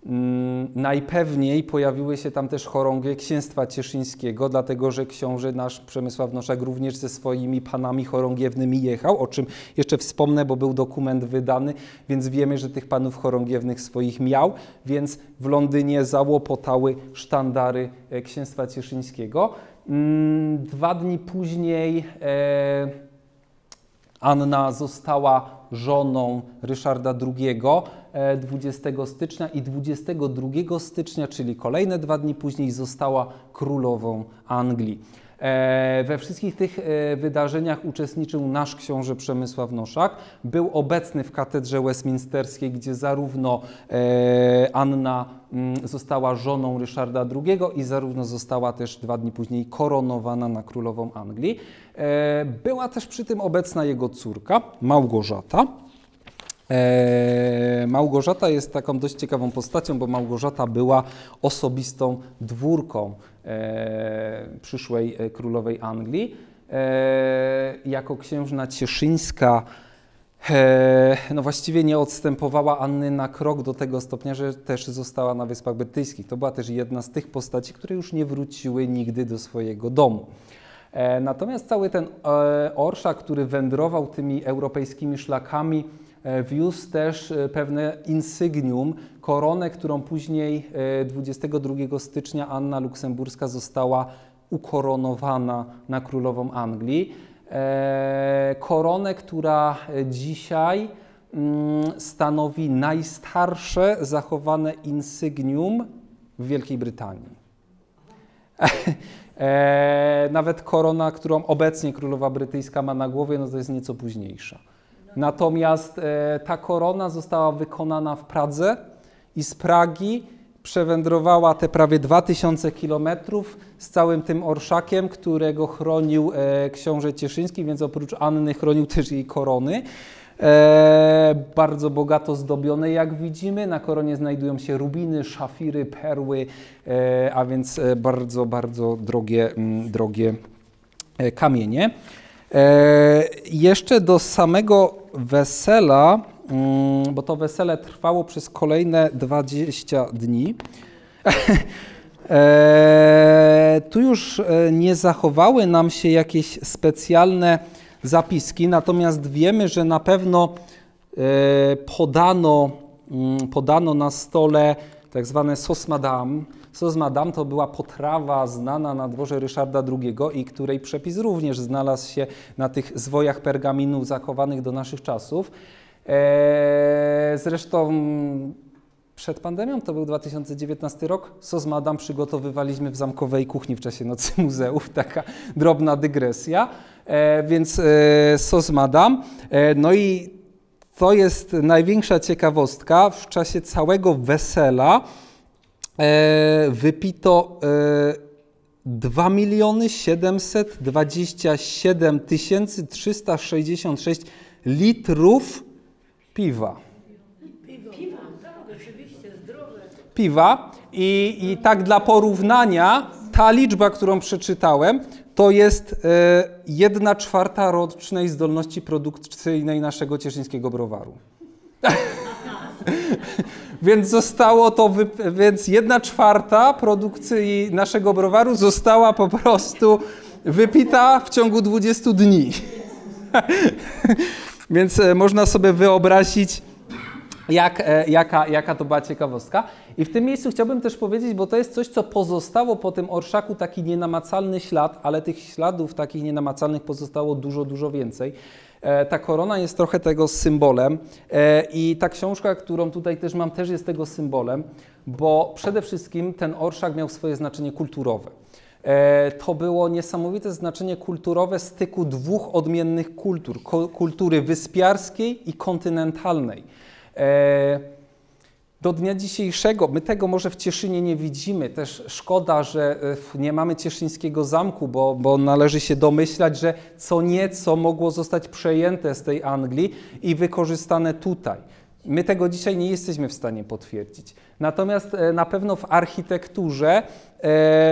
Mm, Najpewniej pojawiły się tam też chorągwie Księstwa Cieszyńskiego, dlatego że książę nasz Przemysław Noszak również ze swoimi panami chorągiewnymi jechał, o czym jeszcze wspomnę, bo był dokument wydany, więc wiemy, że tych panów chorągiewnych swoich miał, więc w Londynie załopotały sztandary e, Księstwa Cieszyńskiego. Mm, Dwa dni później e, Anna została żoną Ryszarda II e, 20 stycznia i 22 stycznia, czyli kolejne dwa dni później, została królową Anglii. E, We wszystkich tych e, wydarzeniach uczestniczył nasz książę Przemysław Noszak. Był obecny w katedrze westminsterskiej, gdzie zarówno e, Anna mm, została żoną Ryszarda II i zarówno została też dwa dni później koronowana na królową Anglii. Była też przy tym obecna jego córka, Małgorzata. E, Małgorzata jest taką dość ciekawą postacią, bo Małgorzata była osobistą dwórką e, przyszłej e, królowej Anglii. Jako księżna cieszyńska no właściwie nie odstępowała Anny na krok do tego stopnia, że też została na Wyspach Brytyjskich. To była też jedna z tych postaci, które już nie wróciły nigdy do swojego domu. Natomiast cały ten orszak, który wędrował tymi europejskimi szlakami, wiózł też e, pewne insygnium, koronę, którą później e, 22 stycznia Anna Luksemburska została ukoronowana na królową Anglii. E, Koronę, która e, dzisiaj mm, stanowi najstarsze zachowane insygnium w Wielkiej Brytanii. E, nawet korona, którą obecnie królowa brytyjska ma na głowie, no to jest nieco późniejsza. Natomiast e, ta korona została wykonana w Pradze i z Pragi przewędrowała te prawie 2000 kilometrów z całym tym orszakiem, którego chronił e, książę Cieszyński, więc oprócz Anny chronił też jej korony. E, bardzo bogato zdobione, jak widzimy. Na koronie znajdują się rubiny, szafiry, perły, e, a więc e, bardzo, bardzo drogie, drogie kamienie. E, jeszcze do samego wesela, mm, bo to wesele trwało przez kolejne 20 dni. E, tu już e, nie zachowały nam się jakieś specjalne zapiski, natomiast wiemy, że na pewno podano, mm, podano na stole tak zwane. Sos madame to była potrawa znana na dworze Ryszarda II i której przepis również znalazł się na tych zwojach pergaminu zachowanych do naszych czasów. E, Zresztą przed pandemią, to był 2019 rok, sos madame przygotowywaliśmy w zamkowej kuchni w czasie Nocy Muzeów, taka drobna dygresja, e, więc e, sos. E, no i to jest największa ciekawostka, w czasie całego wesela wypito e, 2 miliony 727 tysięcy 366 litrów piwa. piwa i, i tak dla porównania ta liczba, którą przeczytałem, to jest e, jedna czwarta rocznej zdolności produkcyjnej naszego cieszyńskiego browaru. więc zostało to, więc jedna czwarta produkcji naszego browaru została po prostu wypita w ciągu 20 dni. więc e, można sobie wyobrazić, jak, e, jaka, jaka to była ciekawostka. I w tym miejscu chciałbym też powiedzieć, bo to jest coś, co pozostało po tym orszaku, taki nienamacalny ślad, ale tych śladów takich nienamacalnych pozostało dużo, dużo więcej. E, Ta korona jest trochę tego symbolem e, i ta książka, którą tutaj też mam, też jest tego symbolem, bo przede wszystkim ten orszak miał swoje znaczenie kulturowe. E, To było niesamowite znaczenie kulturowe styku dwóch odmiennych kultur, kultury wyspiarskiej i kontynentalnej. Do dnia dzisiejszego, my tego może w Cieszynie nie widzimy, też szkoda, że e, nie mamy cieszyńskiego zamku, bo, bo należy się domyślać, że co nieco mogło zostać przejęte z tej Anglii i wykorzystane tutaj. My tego dzisiaj nie jesteśmy w stanie potwierdzić. Natomiast e, na pewno w architekturze e,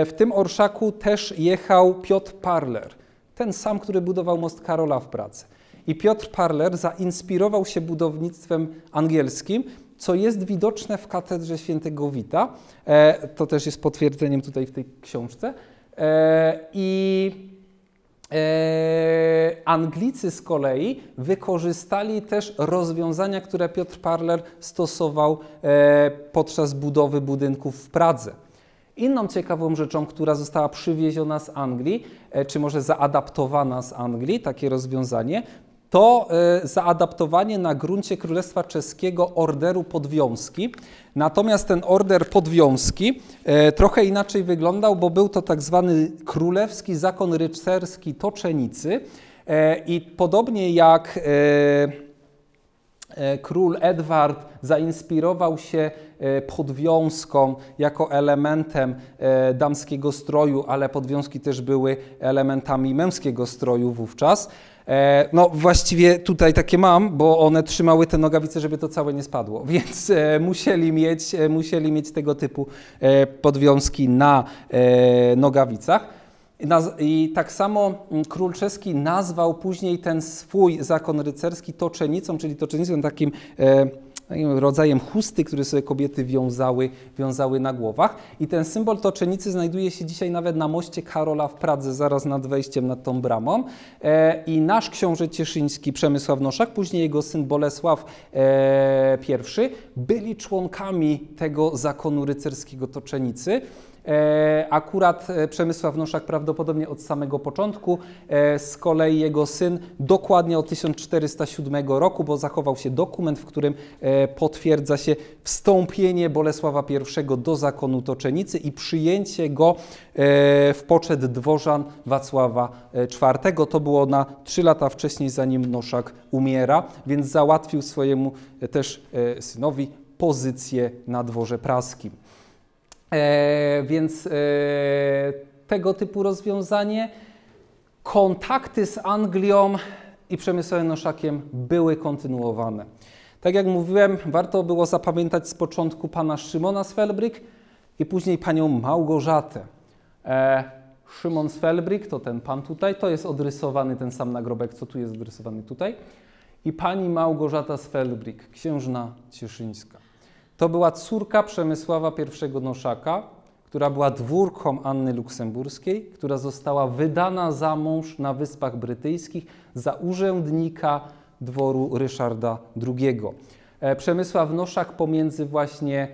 w tym orszaku też jechał Piotr Parler, ten sam, który budował most Karola w Pracy. I Piotr Parler zainspirował się budownictwem angielskim, co jest widoczne w katedrze świętego Wita. E, to też jest potwierdzeniem tutaj w tej książce. E, I e, Anglicy z kolei wykorzystali też rozwiązania, które Piotr Parler stosował podczas budowy budynków w Pradze. Inną ciekawą rzeczą, która została przywieziona z Anglii, czy może zaadaptowana z Anglii, takie rozwiązanie, to e, zaadaptowanie na gruncie Królestwa Czeskiego orderu podwiązki. Natomiast ten order podwiązki e, trochę inaczej wyglądał, bo był to tak zwany królewski zakon rycerski toczenicy e, i podobnie jak Król Edward zainspirował się podwiązką jako elementem damskiego stroju, ale podwiązki też były elementami męskiego stroju wówczas. E, No właściwie tutaj takie mam, bo one trzymały te nogawice, żeby to całe nie spadło, więc e, musieli mieć, e, musieli mieć tego typu podwiązki na nogawicach. I tak samo mm, król czeski nazwał później ten swój zakon rycerski toczenicą, czyli toczenicą takim rodzajem chusty, który sobie kobiety wiązały, wiązały na głowach. I ten symbol toczenicy znajduje się dzisiaj nawet na moście Karola w Pradze, zaraz nad wejściem nad tą bramą. E, I nasz książę cieszyński Przemysław Noszak, później jego syn Bolesław e, I, byli członkami tego zakonu rycerskiego toczenicy. E, akurat e, Przemysław Noszak prawdopodobnie od samego początku, e, z kolei jego syn dokładnie od 1407 roku, bo zachował się dokument, w którym potwierdza się wstąpienie Bolesława I do zakonu Toczenicy i przyjęcie go w poczet dworzan Wacława IV. To było na trzy lata wcześniej, zanim Noszak umiera, więc załatwił swojemu też synowi pozycję na dworze praskim. E, więc e, tego typu rozwiązanie. Kontakty z Anglią i Przemysławem Noszakiem były kontynuowane. Tak jak mówiłem, warto było zapamiętać z początku pana Szymona Svelbryk i później panią Małgorzatę. E, Szymon Svelbryk to ten pan tutaj, to jest odrysowany ten sam nagrobek, co tu jest odrysowany tutaj. I pani Małgorzata Svelbryk, księżna cieszyńska. To była córka Przemysława I Noszaka, która była dwórką Anny Luksemburskiej, która została wydana za mąż na Wyspach Brytyjskich za urzędnika dworu Ryszarda II. E, Przemysław Noszak pomiędzy właśnie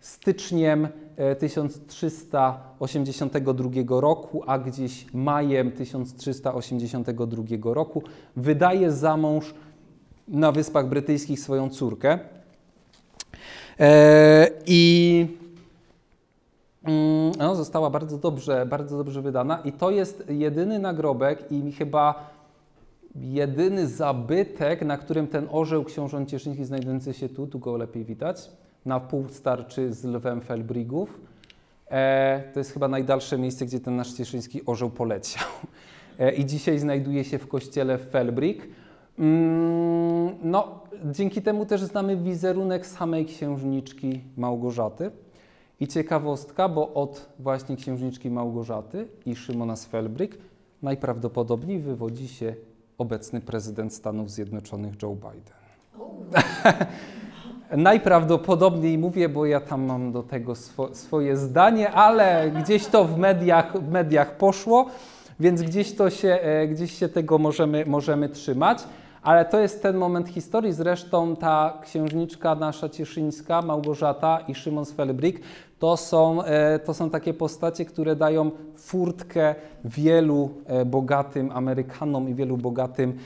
styczniem e, 1382 roku, a gdzieś majem 1382 roku wydaje za mąż na Wyspach Brytyjskich swoją córkę. E, I mm, no, została bardzo dobrze, bardzo dobrze wydana. I to jest jedyny nagrobek i chyba jedyny zabytek, na którym ten orzeł książąt cieszyński znajdujący się tu, tu go lepiej widać, na pół starczy z lwem Felbrigów. E, to jest chyba najdalsze miejsce, gdzie ten nasz cieszyński orzeł poleciał. E, I dzisiaj znajduje się w kościele Felbrig. Mm, no, dzięki temu też znamy wizerunek samej księżniczki Małgorzaty. I ciekawostka, bo od właśnie księżniczki Małgorzaty i Szymona Svelbryk najprawdopodobniej wywodzi się obecny prezydent Stanów Zjednoczonych Joe Biden. Najprawdopodobniej mówię, bo ja tam mam do tego swo, swoje zdanie, ale gdzieś to w mediach, w mediach poszło, więc gdzieś, to się, e, gdzieś się tego możemy, możemy trzymać. Ale to jest ten moment historii. Zresztą ta księżniczka nasza cieszyńska, Małgorzata i Szymon Svelbrik, to są, e, to są takie postacie, które dają furtkę wielu e, bogatym Amerykanom i wielu bogatym e,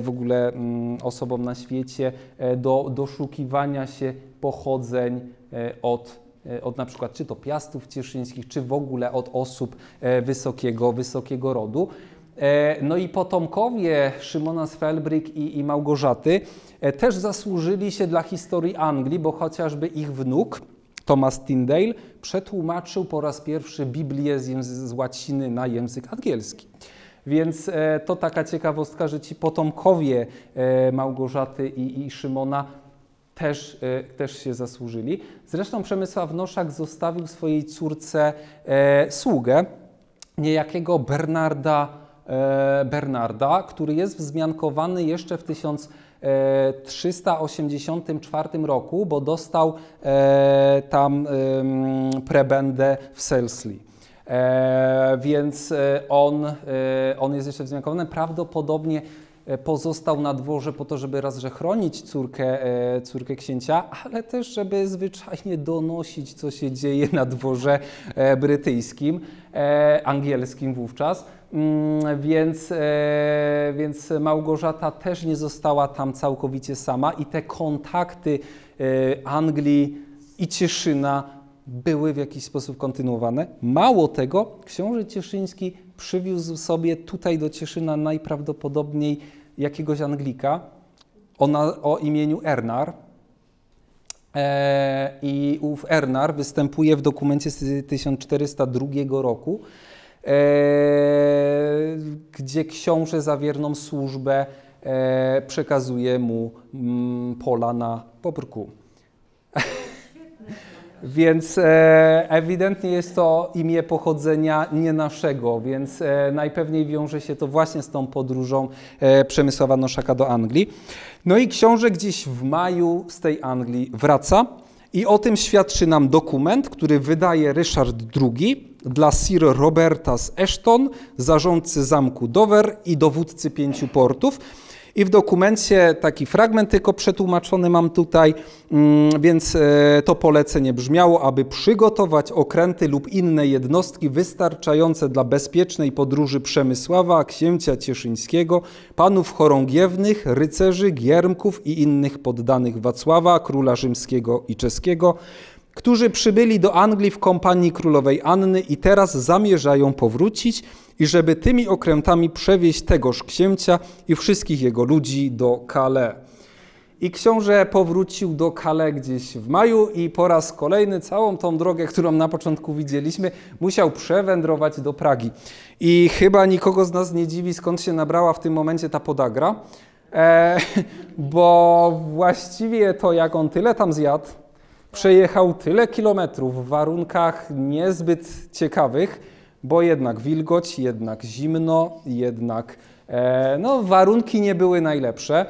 w ogóle mm, osobom na świecie do doszukiwania się pochodzeń od od na przykład czy to piastów cieszyńskich, czy w ogóle od osób wysokiego, wysokiego rodu. No i potomkowie Szymona Svelbryk i, i Małgorzaty też zasłużyli się dla historii Anglii, bo chociażby ich wnuk, Thomas Tyndale przetłumaczył po raz pierwszy Biblię z, z łaciny na język angielski. Więc e, to taka ciekawostka, że ci potomkowie e, Małgorzaty i, i Szymona też, e, też się zasłużyli. Zresztą Przemysław Noszak zostawił swojej córce e, sługę, niejakiego Bernarda, e, Bernarda, który jest wzmiankowany jeszcze w 1000 384 roku, bo dostał e, tam prebendę w Selsley. E, więc e, on, on jest jeszcze wzmiankowany. Prawdopodobnie pozostał na dworze po to, żeby raz, że chronić córkę, córkę księcia, ale też, żeby zwyczajnie donosić, co się dzieje na dworze brytyjskim, angielskim wówczas. Mm, więc, e, więc Małgorzata też nie została tam całkowicie sama i te kontakty e, Anglii i Cieszyna były w jakiś sposób kontynuowane. Mało tego, książę Cieszyński przywiózł sobie tutaj do Cieszyna najprawdopodobniej jakiegoś Anglika o, na, o imieniu Ernar. E, I ów Ernar występuje w dokumencie z 1402 roku. E, gdzie książę za wierną służbę e, przekazuje mu mm, pola na pobrku. Więc e, ewidentnie jest to imię pochodzenia nie naszego, więc najpewniej wiąże się to właśnie z tą podróżą e, Przemysława Noszaka do Anglii. No i książę gdzieś w maju z tej Anglii wraca i o tym świadczy nam dokument, który wydaje Ryszard II dla Sir Roberta z Ashton, zarządcy zamku Dover i dowódcy pięciu portów. I w dokumencie taki fragment tylko przetłumaczony mam tutaj, mm, więc e, to polecenie brzmiało, aby przygotować okręty lub inne jednostki wystarczające dla bezpiecznej podróży Przemysława, księcia cieszyńskiego, panów chorągiewnych, rycerzy, giermków i innych poddanych Wacława, króla rzymskiego i czeskiego, którzy przybyli do Anglii w kompanii królowej Anny i teraz zamierzają powrócić i żeby tymi okrętami przewieźć tegoż księcia i wszystkich jego ludzi do Calais. I książę powrócił do Calais gdzieś w maju i po raz kolejny całą tą drogę, którą na początku widzieliśmy, musiał przewędrować do Pragi. I chyba nikogo z nas nie dziwi, skąd się nabrała w tym momencie ta podagra, e, bo właściwie to jak on tyle tam zjadł, przejechał tyle kilometrów w warunkach niezbyt ciekawych, bo jednak wilgoć, jednak zimno, jednak e, no, warunki nie były najlepsze,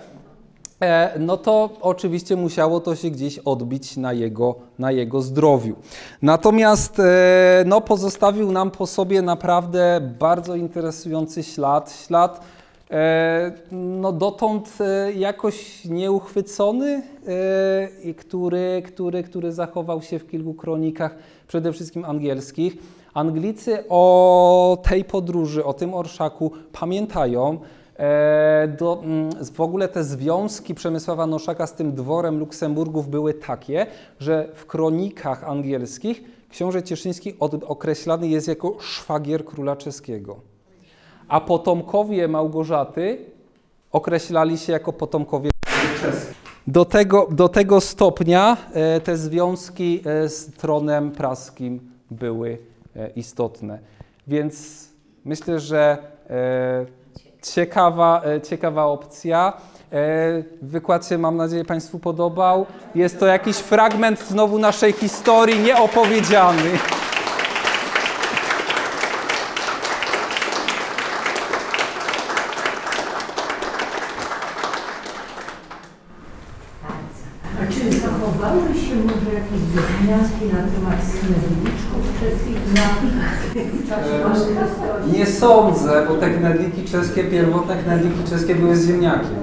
e, no to oczywiście musiało to się gdzieś odbić na jego, na jego zdrowiu. Natomiast e, no, pozostawił nam po sobie naprawdę bardzo interesujący ślad, ślad no dotąd e, jakoś nieuchwycony e, i który, który, który zachował się w kilku kronikach, przede wszystkim angielskich. Anglicy o tej podróży, o tym orszaku pamiętają. E, Do, mm, w ogóle te związki Przemysława Noszaka z tym dworem Luksemburgów były takie, że w kronikach angielskich książę Cieszyński określany jest jako szwagier króla czeskiego, a potomkowie Małgorzaty określali się jako potomkowie. Do tego, do tego stopnia e, te związki e, z tronem praskim były e, istotne. Więc myślę, że ciekawa, ciekawa opcja. Wykład się, mam nadzieję, Państwu podobał. Jest to jakiś fragment znowu naszej historii nieopowiedziany. A czy zachowały się może jakieś wzmianki na temat knedliczków czeskich na w czasie waszej historii? Nie sądzę, bo te knedliki czeskie, pierwotne knedliki czeskie były z ziemniakiem.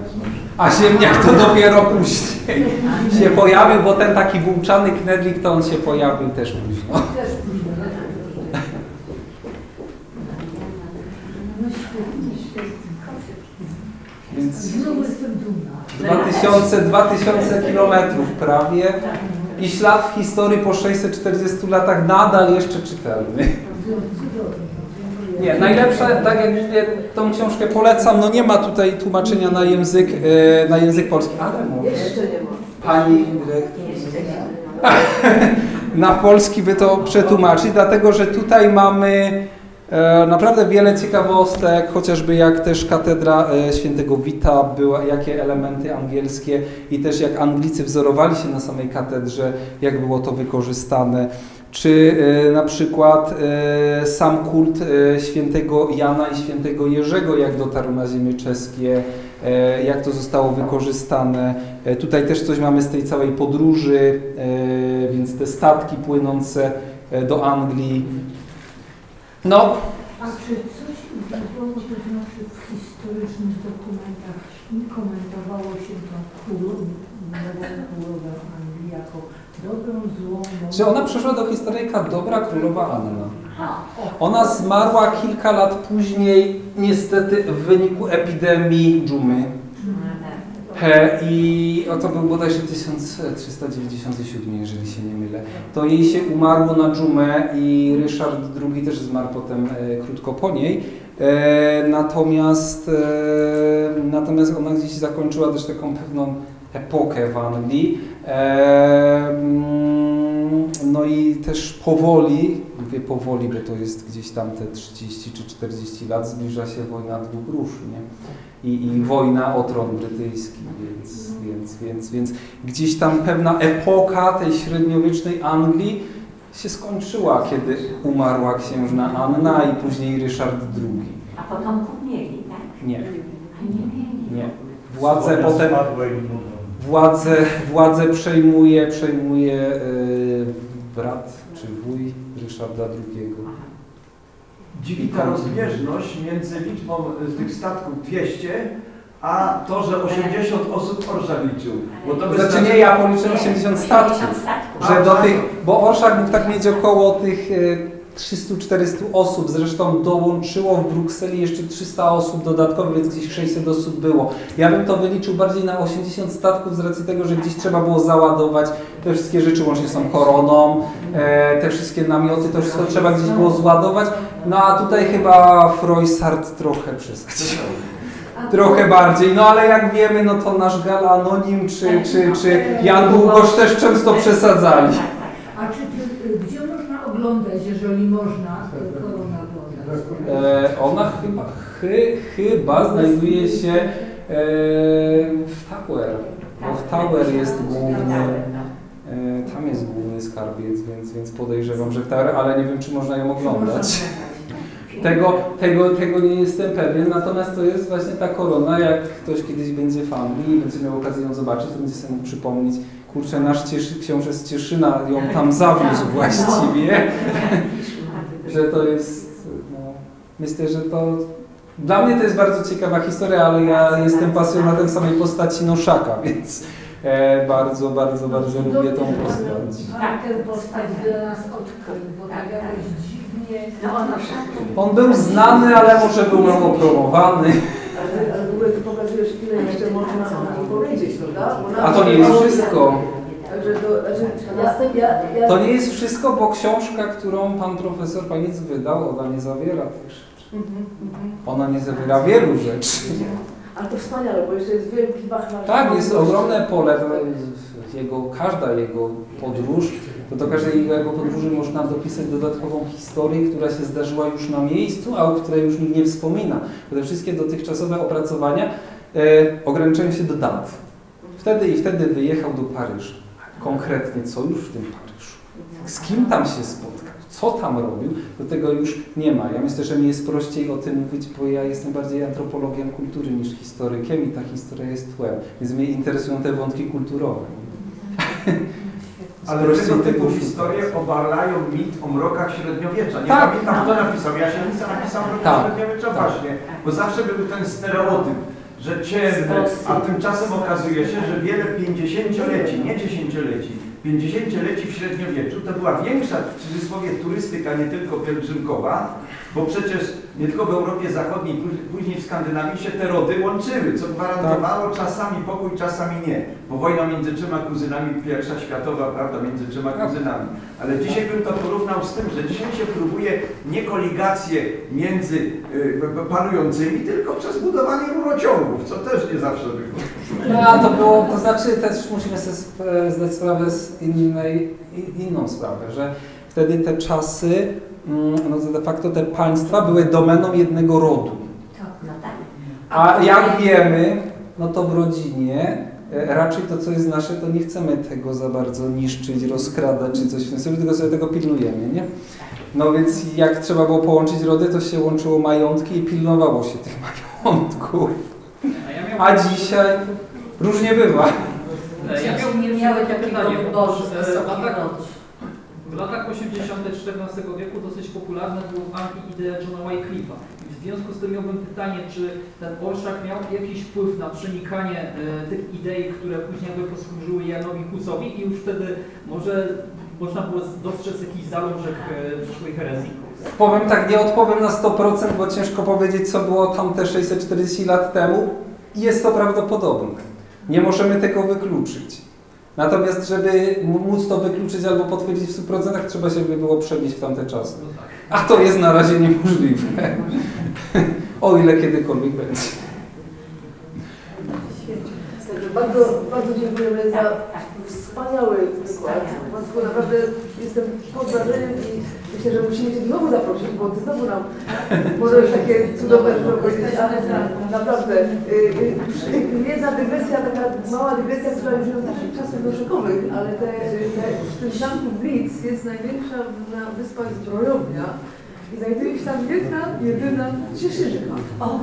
A ziemniak to dopiero później się pojawił, bo ten taki włóczany knedlik to on się pojawił też późno. No. Więc Znowu jestem dumna. 2000, 2000 kilometrów prawie i ślad w historii po 640 latach nadal jeszcze czytelny. Cudownie. Nie, najlepsze, tak jak mówię, tą książkę polecam, no nie ma tutaj tłumaczenia na język, e, na język polski, ale może. Jeszcze nie ma. pani dyrektor na polski by to przetłumaczyć, dlatego że tutaj mamy e, naprawdę wiele ciekawostek, chociażby jak też katedra e, świętego Wita była, jakie elementy angielskie i też jak Anglicy wzorowali się na samej katedrze, jak było to wykorzystane. Czy e, na przykład e, sam kult e, świętego Jana i świętego Jerzego, jak dotarł na ziemię czeskie, jak to zostało wykorzystane. Tutaj też coś mamy z tej całej podróży, więc te statki płynące do Anglii. No, A czy coś wiadomo, to znaczy w historycznych dokumentach komentowało się tą królową, nową królową Anglii jako dobrą, złą, że ona przeszła do historyjka dobra królowa Anna. Ona zmarła kilka lat później, niestety w wyniku epidemii dżumy. I to był bodajże 1397, jeżeli się nie mylę. To jej się umarło na dżumę i Ryszard II też zmarł potem e, krótko po niej. E, natomiast, e, natomiast ona gdzieś zakończyła też taką pewną epokę w Anglii. No i też powoli, mówię powoli, bo to jest gdzieś tam te 30 czy 40 lat, zbliża się wojna dwóch róż, nie? I, i wojna o tron brytyjski, więc, więc, więc, więc gdzieś tam pewna epoka tej średniowiecznej Anglii się skończyła, kiedy umarła księżna Anna i później Ryszard II. A potomków mieli, tak? Nie, A nie mieli. nie. Wojna potem, mówią. Władzę, władzę przejmuje, przejmuje yy, brat czy wuj Ryszarda II. Dziwi ta rozbieżność między liczbą y, tych statków 200, a to, że 80 osób Orszak liczył. Bo to by Znaczy nie, ja policzyłem 80 statków. Że do tych, bo Orszak mógł tak mieć około tych e, 300-400 osób, zresztą dołączyło w Brukseli jeszcze 300 osób dodatkowo, więc gdzieś 600 osób było. Ja bym to wyliczył bardziej na 80 statków z racji tego, że gdzieś trzeba było załadować te wszystkie rzeczy łącznie z tą koroną, e, te wszystkie namioty, to wszystko trzeba gdzieś było zładować. No a tutaj chyba Freusart trochę przesadził. Trochę bardziej, no ale jak wiemy, no to nasz Gal Anonim czy, czy, czy Jan Długosz też często przesadzali. A czy, czy, gdzie można oglądać, jeżeli można y, koronę oglądać? E, ona chyba, chy, chyba znajduje się e, w Tower, bo w Tower jest główny, e, tam jest główny skarbiec, więc, więc podejrzewam, że w Tower, ale nie wiem, czy można ją oglądać. Tego, tego, tego nie jestem pewien, natomiast to jest właśnie ta korona, jak ktoś kiedyś będzie Anglii i będzie miał okazję ją zobaczyć, to będzie sobie mógł przypomnieć, kurczę, nasz cieszy, książę z Cieszyna ją tam zawiózł właściwie, że to jest, no, myślę, że to, dla mnie to jest bardzo ciekawa historia, ale ja jestem pasjonatem samej postaci Noszaka, więc e, bardzo, bardzo, bardzo lubię tą postać. A tę postać dla nas odkrył, bo tak. jakoś No. On był znany, ale może był mało promowany. Ale, ale w ogóle ty pokazujesz, ile jeszcze można powiedzieć, prawda? A to nie jest wszystko. To, nie jest wszystko, bo książka, którą pan profesor Paniec wydał, ona nie zawiera tych rzeczy. Ona nie zawiera wielu rzeczy. Ale to wspaniale, bo jeszcze jest wielki wachlarz. Tak, jest ogromne pole. Jego, każda jego podróż, to do każdej jego podróży można dopisać dodatkową historię, która się zdarzyła już na miejscu, a o której już nikt nie wspomina. Bo te wszystkie dotychczasowe opracowania e, ograniczają się do dat. Wtedy i wtedy wyjechał do Paryża. Konkretnie, co już w tym Paryżu? Z kim tam się spotkał? Co tam robił? Do tego już nie ma. Ja myślę, że mi jest prościej o tym mówić, bo ja jestem bardziej antropologiem kultury niż historykiem i ta historia jest tłem. Więc mnie interesują te wątki kulturowe. Ale tego typu historie obalają mit o mrokach średniowiecza. Nie Tak. pamiętam, kto napisał. Ja się napisał mroki Tak. średniowiecza Tak. właśnie, bo zawsze był ten stereotyp, że ciemny, a tymczasem okazuje się, że wiele pięćdziesięcioleci, nie dziesięcioleci, pięćdziesięcioleci w średniowieczu to była większa w cudzysłowie turystyka, nie tylko pielgrzymkowa, bo przecież nie tylko w Europie Zachodniej, pó- później w Skandynawii się te rody łączyły, co gwarantowało czasami pokój, czasami nie. Bo wojna między trzema kuzynami, pierwsza światowa, prawda, między trzema kuzynami. Ale dzisiaj bym to porównał z tym, że dzisiaj się próbuje nie koligację między y, panującymi, tylko przez budowanie rurociągów, co też nie zawsze wychodzi. No, to było, to znaczy też musimy sobie sp- zdać sprawę z innej, inną sprawę, że wtedy te czasy, mm, no de facto te państwa były domeną jednego rodu. No tak. A jak wiemy, no to w rodzinie e, raczej to, co jest nasze, to nie chcemy tego za bardzo niszczyć, rozkradać czy coś w tym stylu, tylko sobie tego pilnujemy, nie? No więc jak trzeba było połączyć rody, to się łączyło majątki i pilnowało się tych majątków. A dzisiaj różnie bywa. Ja miał, nie miały takiego wyboru e, w latach- rodzic. W latach 80. XIV wieku dosyć popularne były w Anglii idee Johna Wycliffe'a. I W związku z tym miałbym pytanie, czy ten orszak miał jakiś wpływ na przenikanie e, tych idei, które później jakby posłużyły Janowi Husowi i już wtedy może można było dostrzec jakiś zalążek e, przyszłej herezji? Powiem tak, nie odpowiem na 100%, bo ciężko powiedzieć, co było tam te 640 lat temu. Jest to prawdopodobne. Nie możemy tego wykluczyć. Natomiast, żeby móc to wykluczyć albo potwierdzić w 100%, trzeba się by było przebić w tamte czasy. No tak. A to jest na razie niemożliwe. o ile kiedykolwiek będzie. Także bardzo, bardzo dziękujemy za wspaniały wykład. Matko, naprawdę jestem pod wrażeniem i myślę, że musimy Cię znowu zaprosić, bo Ty znowu nam możesz takie cudowne rzeczy powiedzieć, ale naprawdę. y, y, Jedna dygresja, taka mała dygresja, która już z naszych czasów doszykowych, ale te, te, w tym zamku Blitz jest największa na wyspach zbrojownia. I znajduje się tam jedna, jedyna cieszynka. O,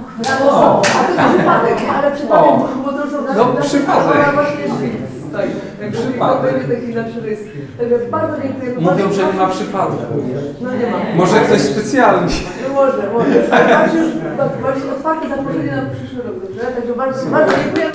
O, a to jest przypadek, ale przypadek, bo to są No, przypadek. Tak, przypadek. bardzo dziękuję. Mówią, że nie ma przypadku. No nie ma. Może ktoś specjalnie. No może, może. Masz już, otwarte zaproszenie na przyszły rok, dobrze? Także bardzo, bardzo dziękujemy.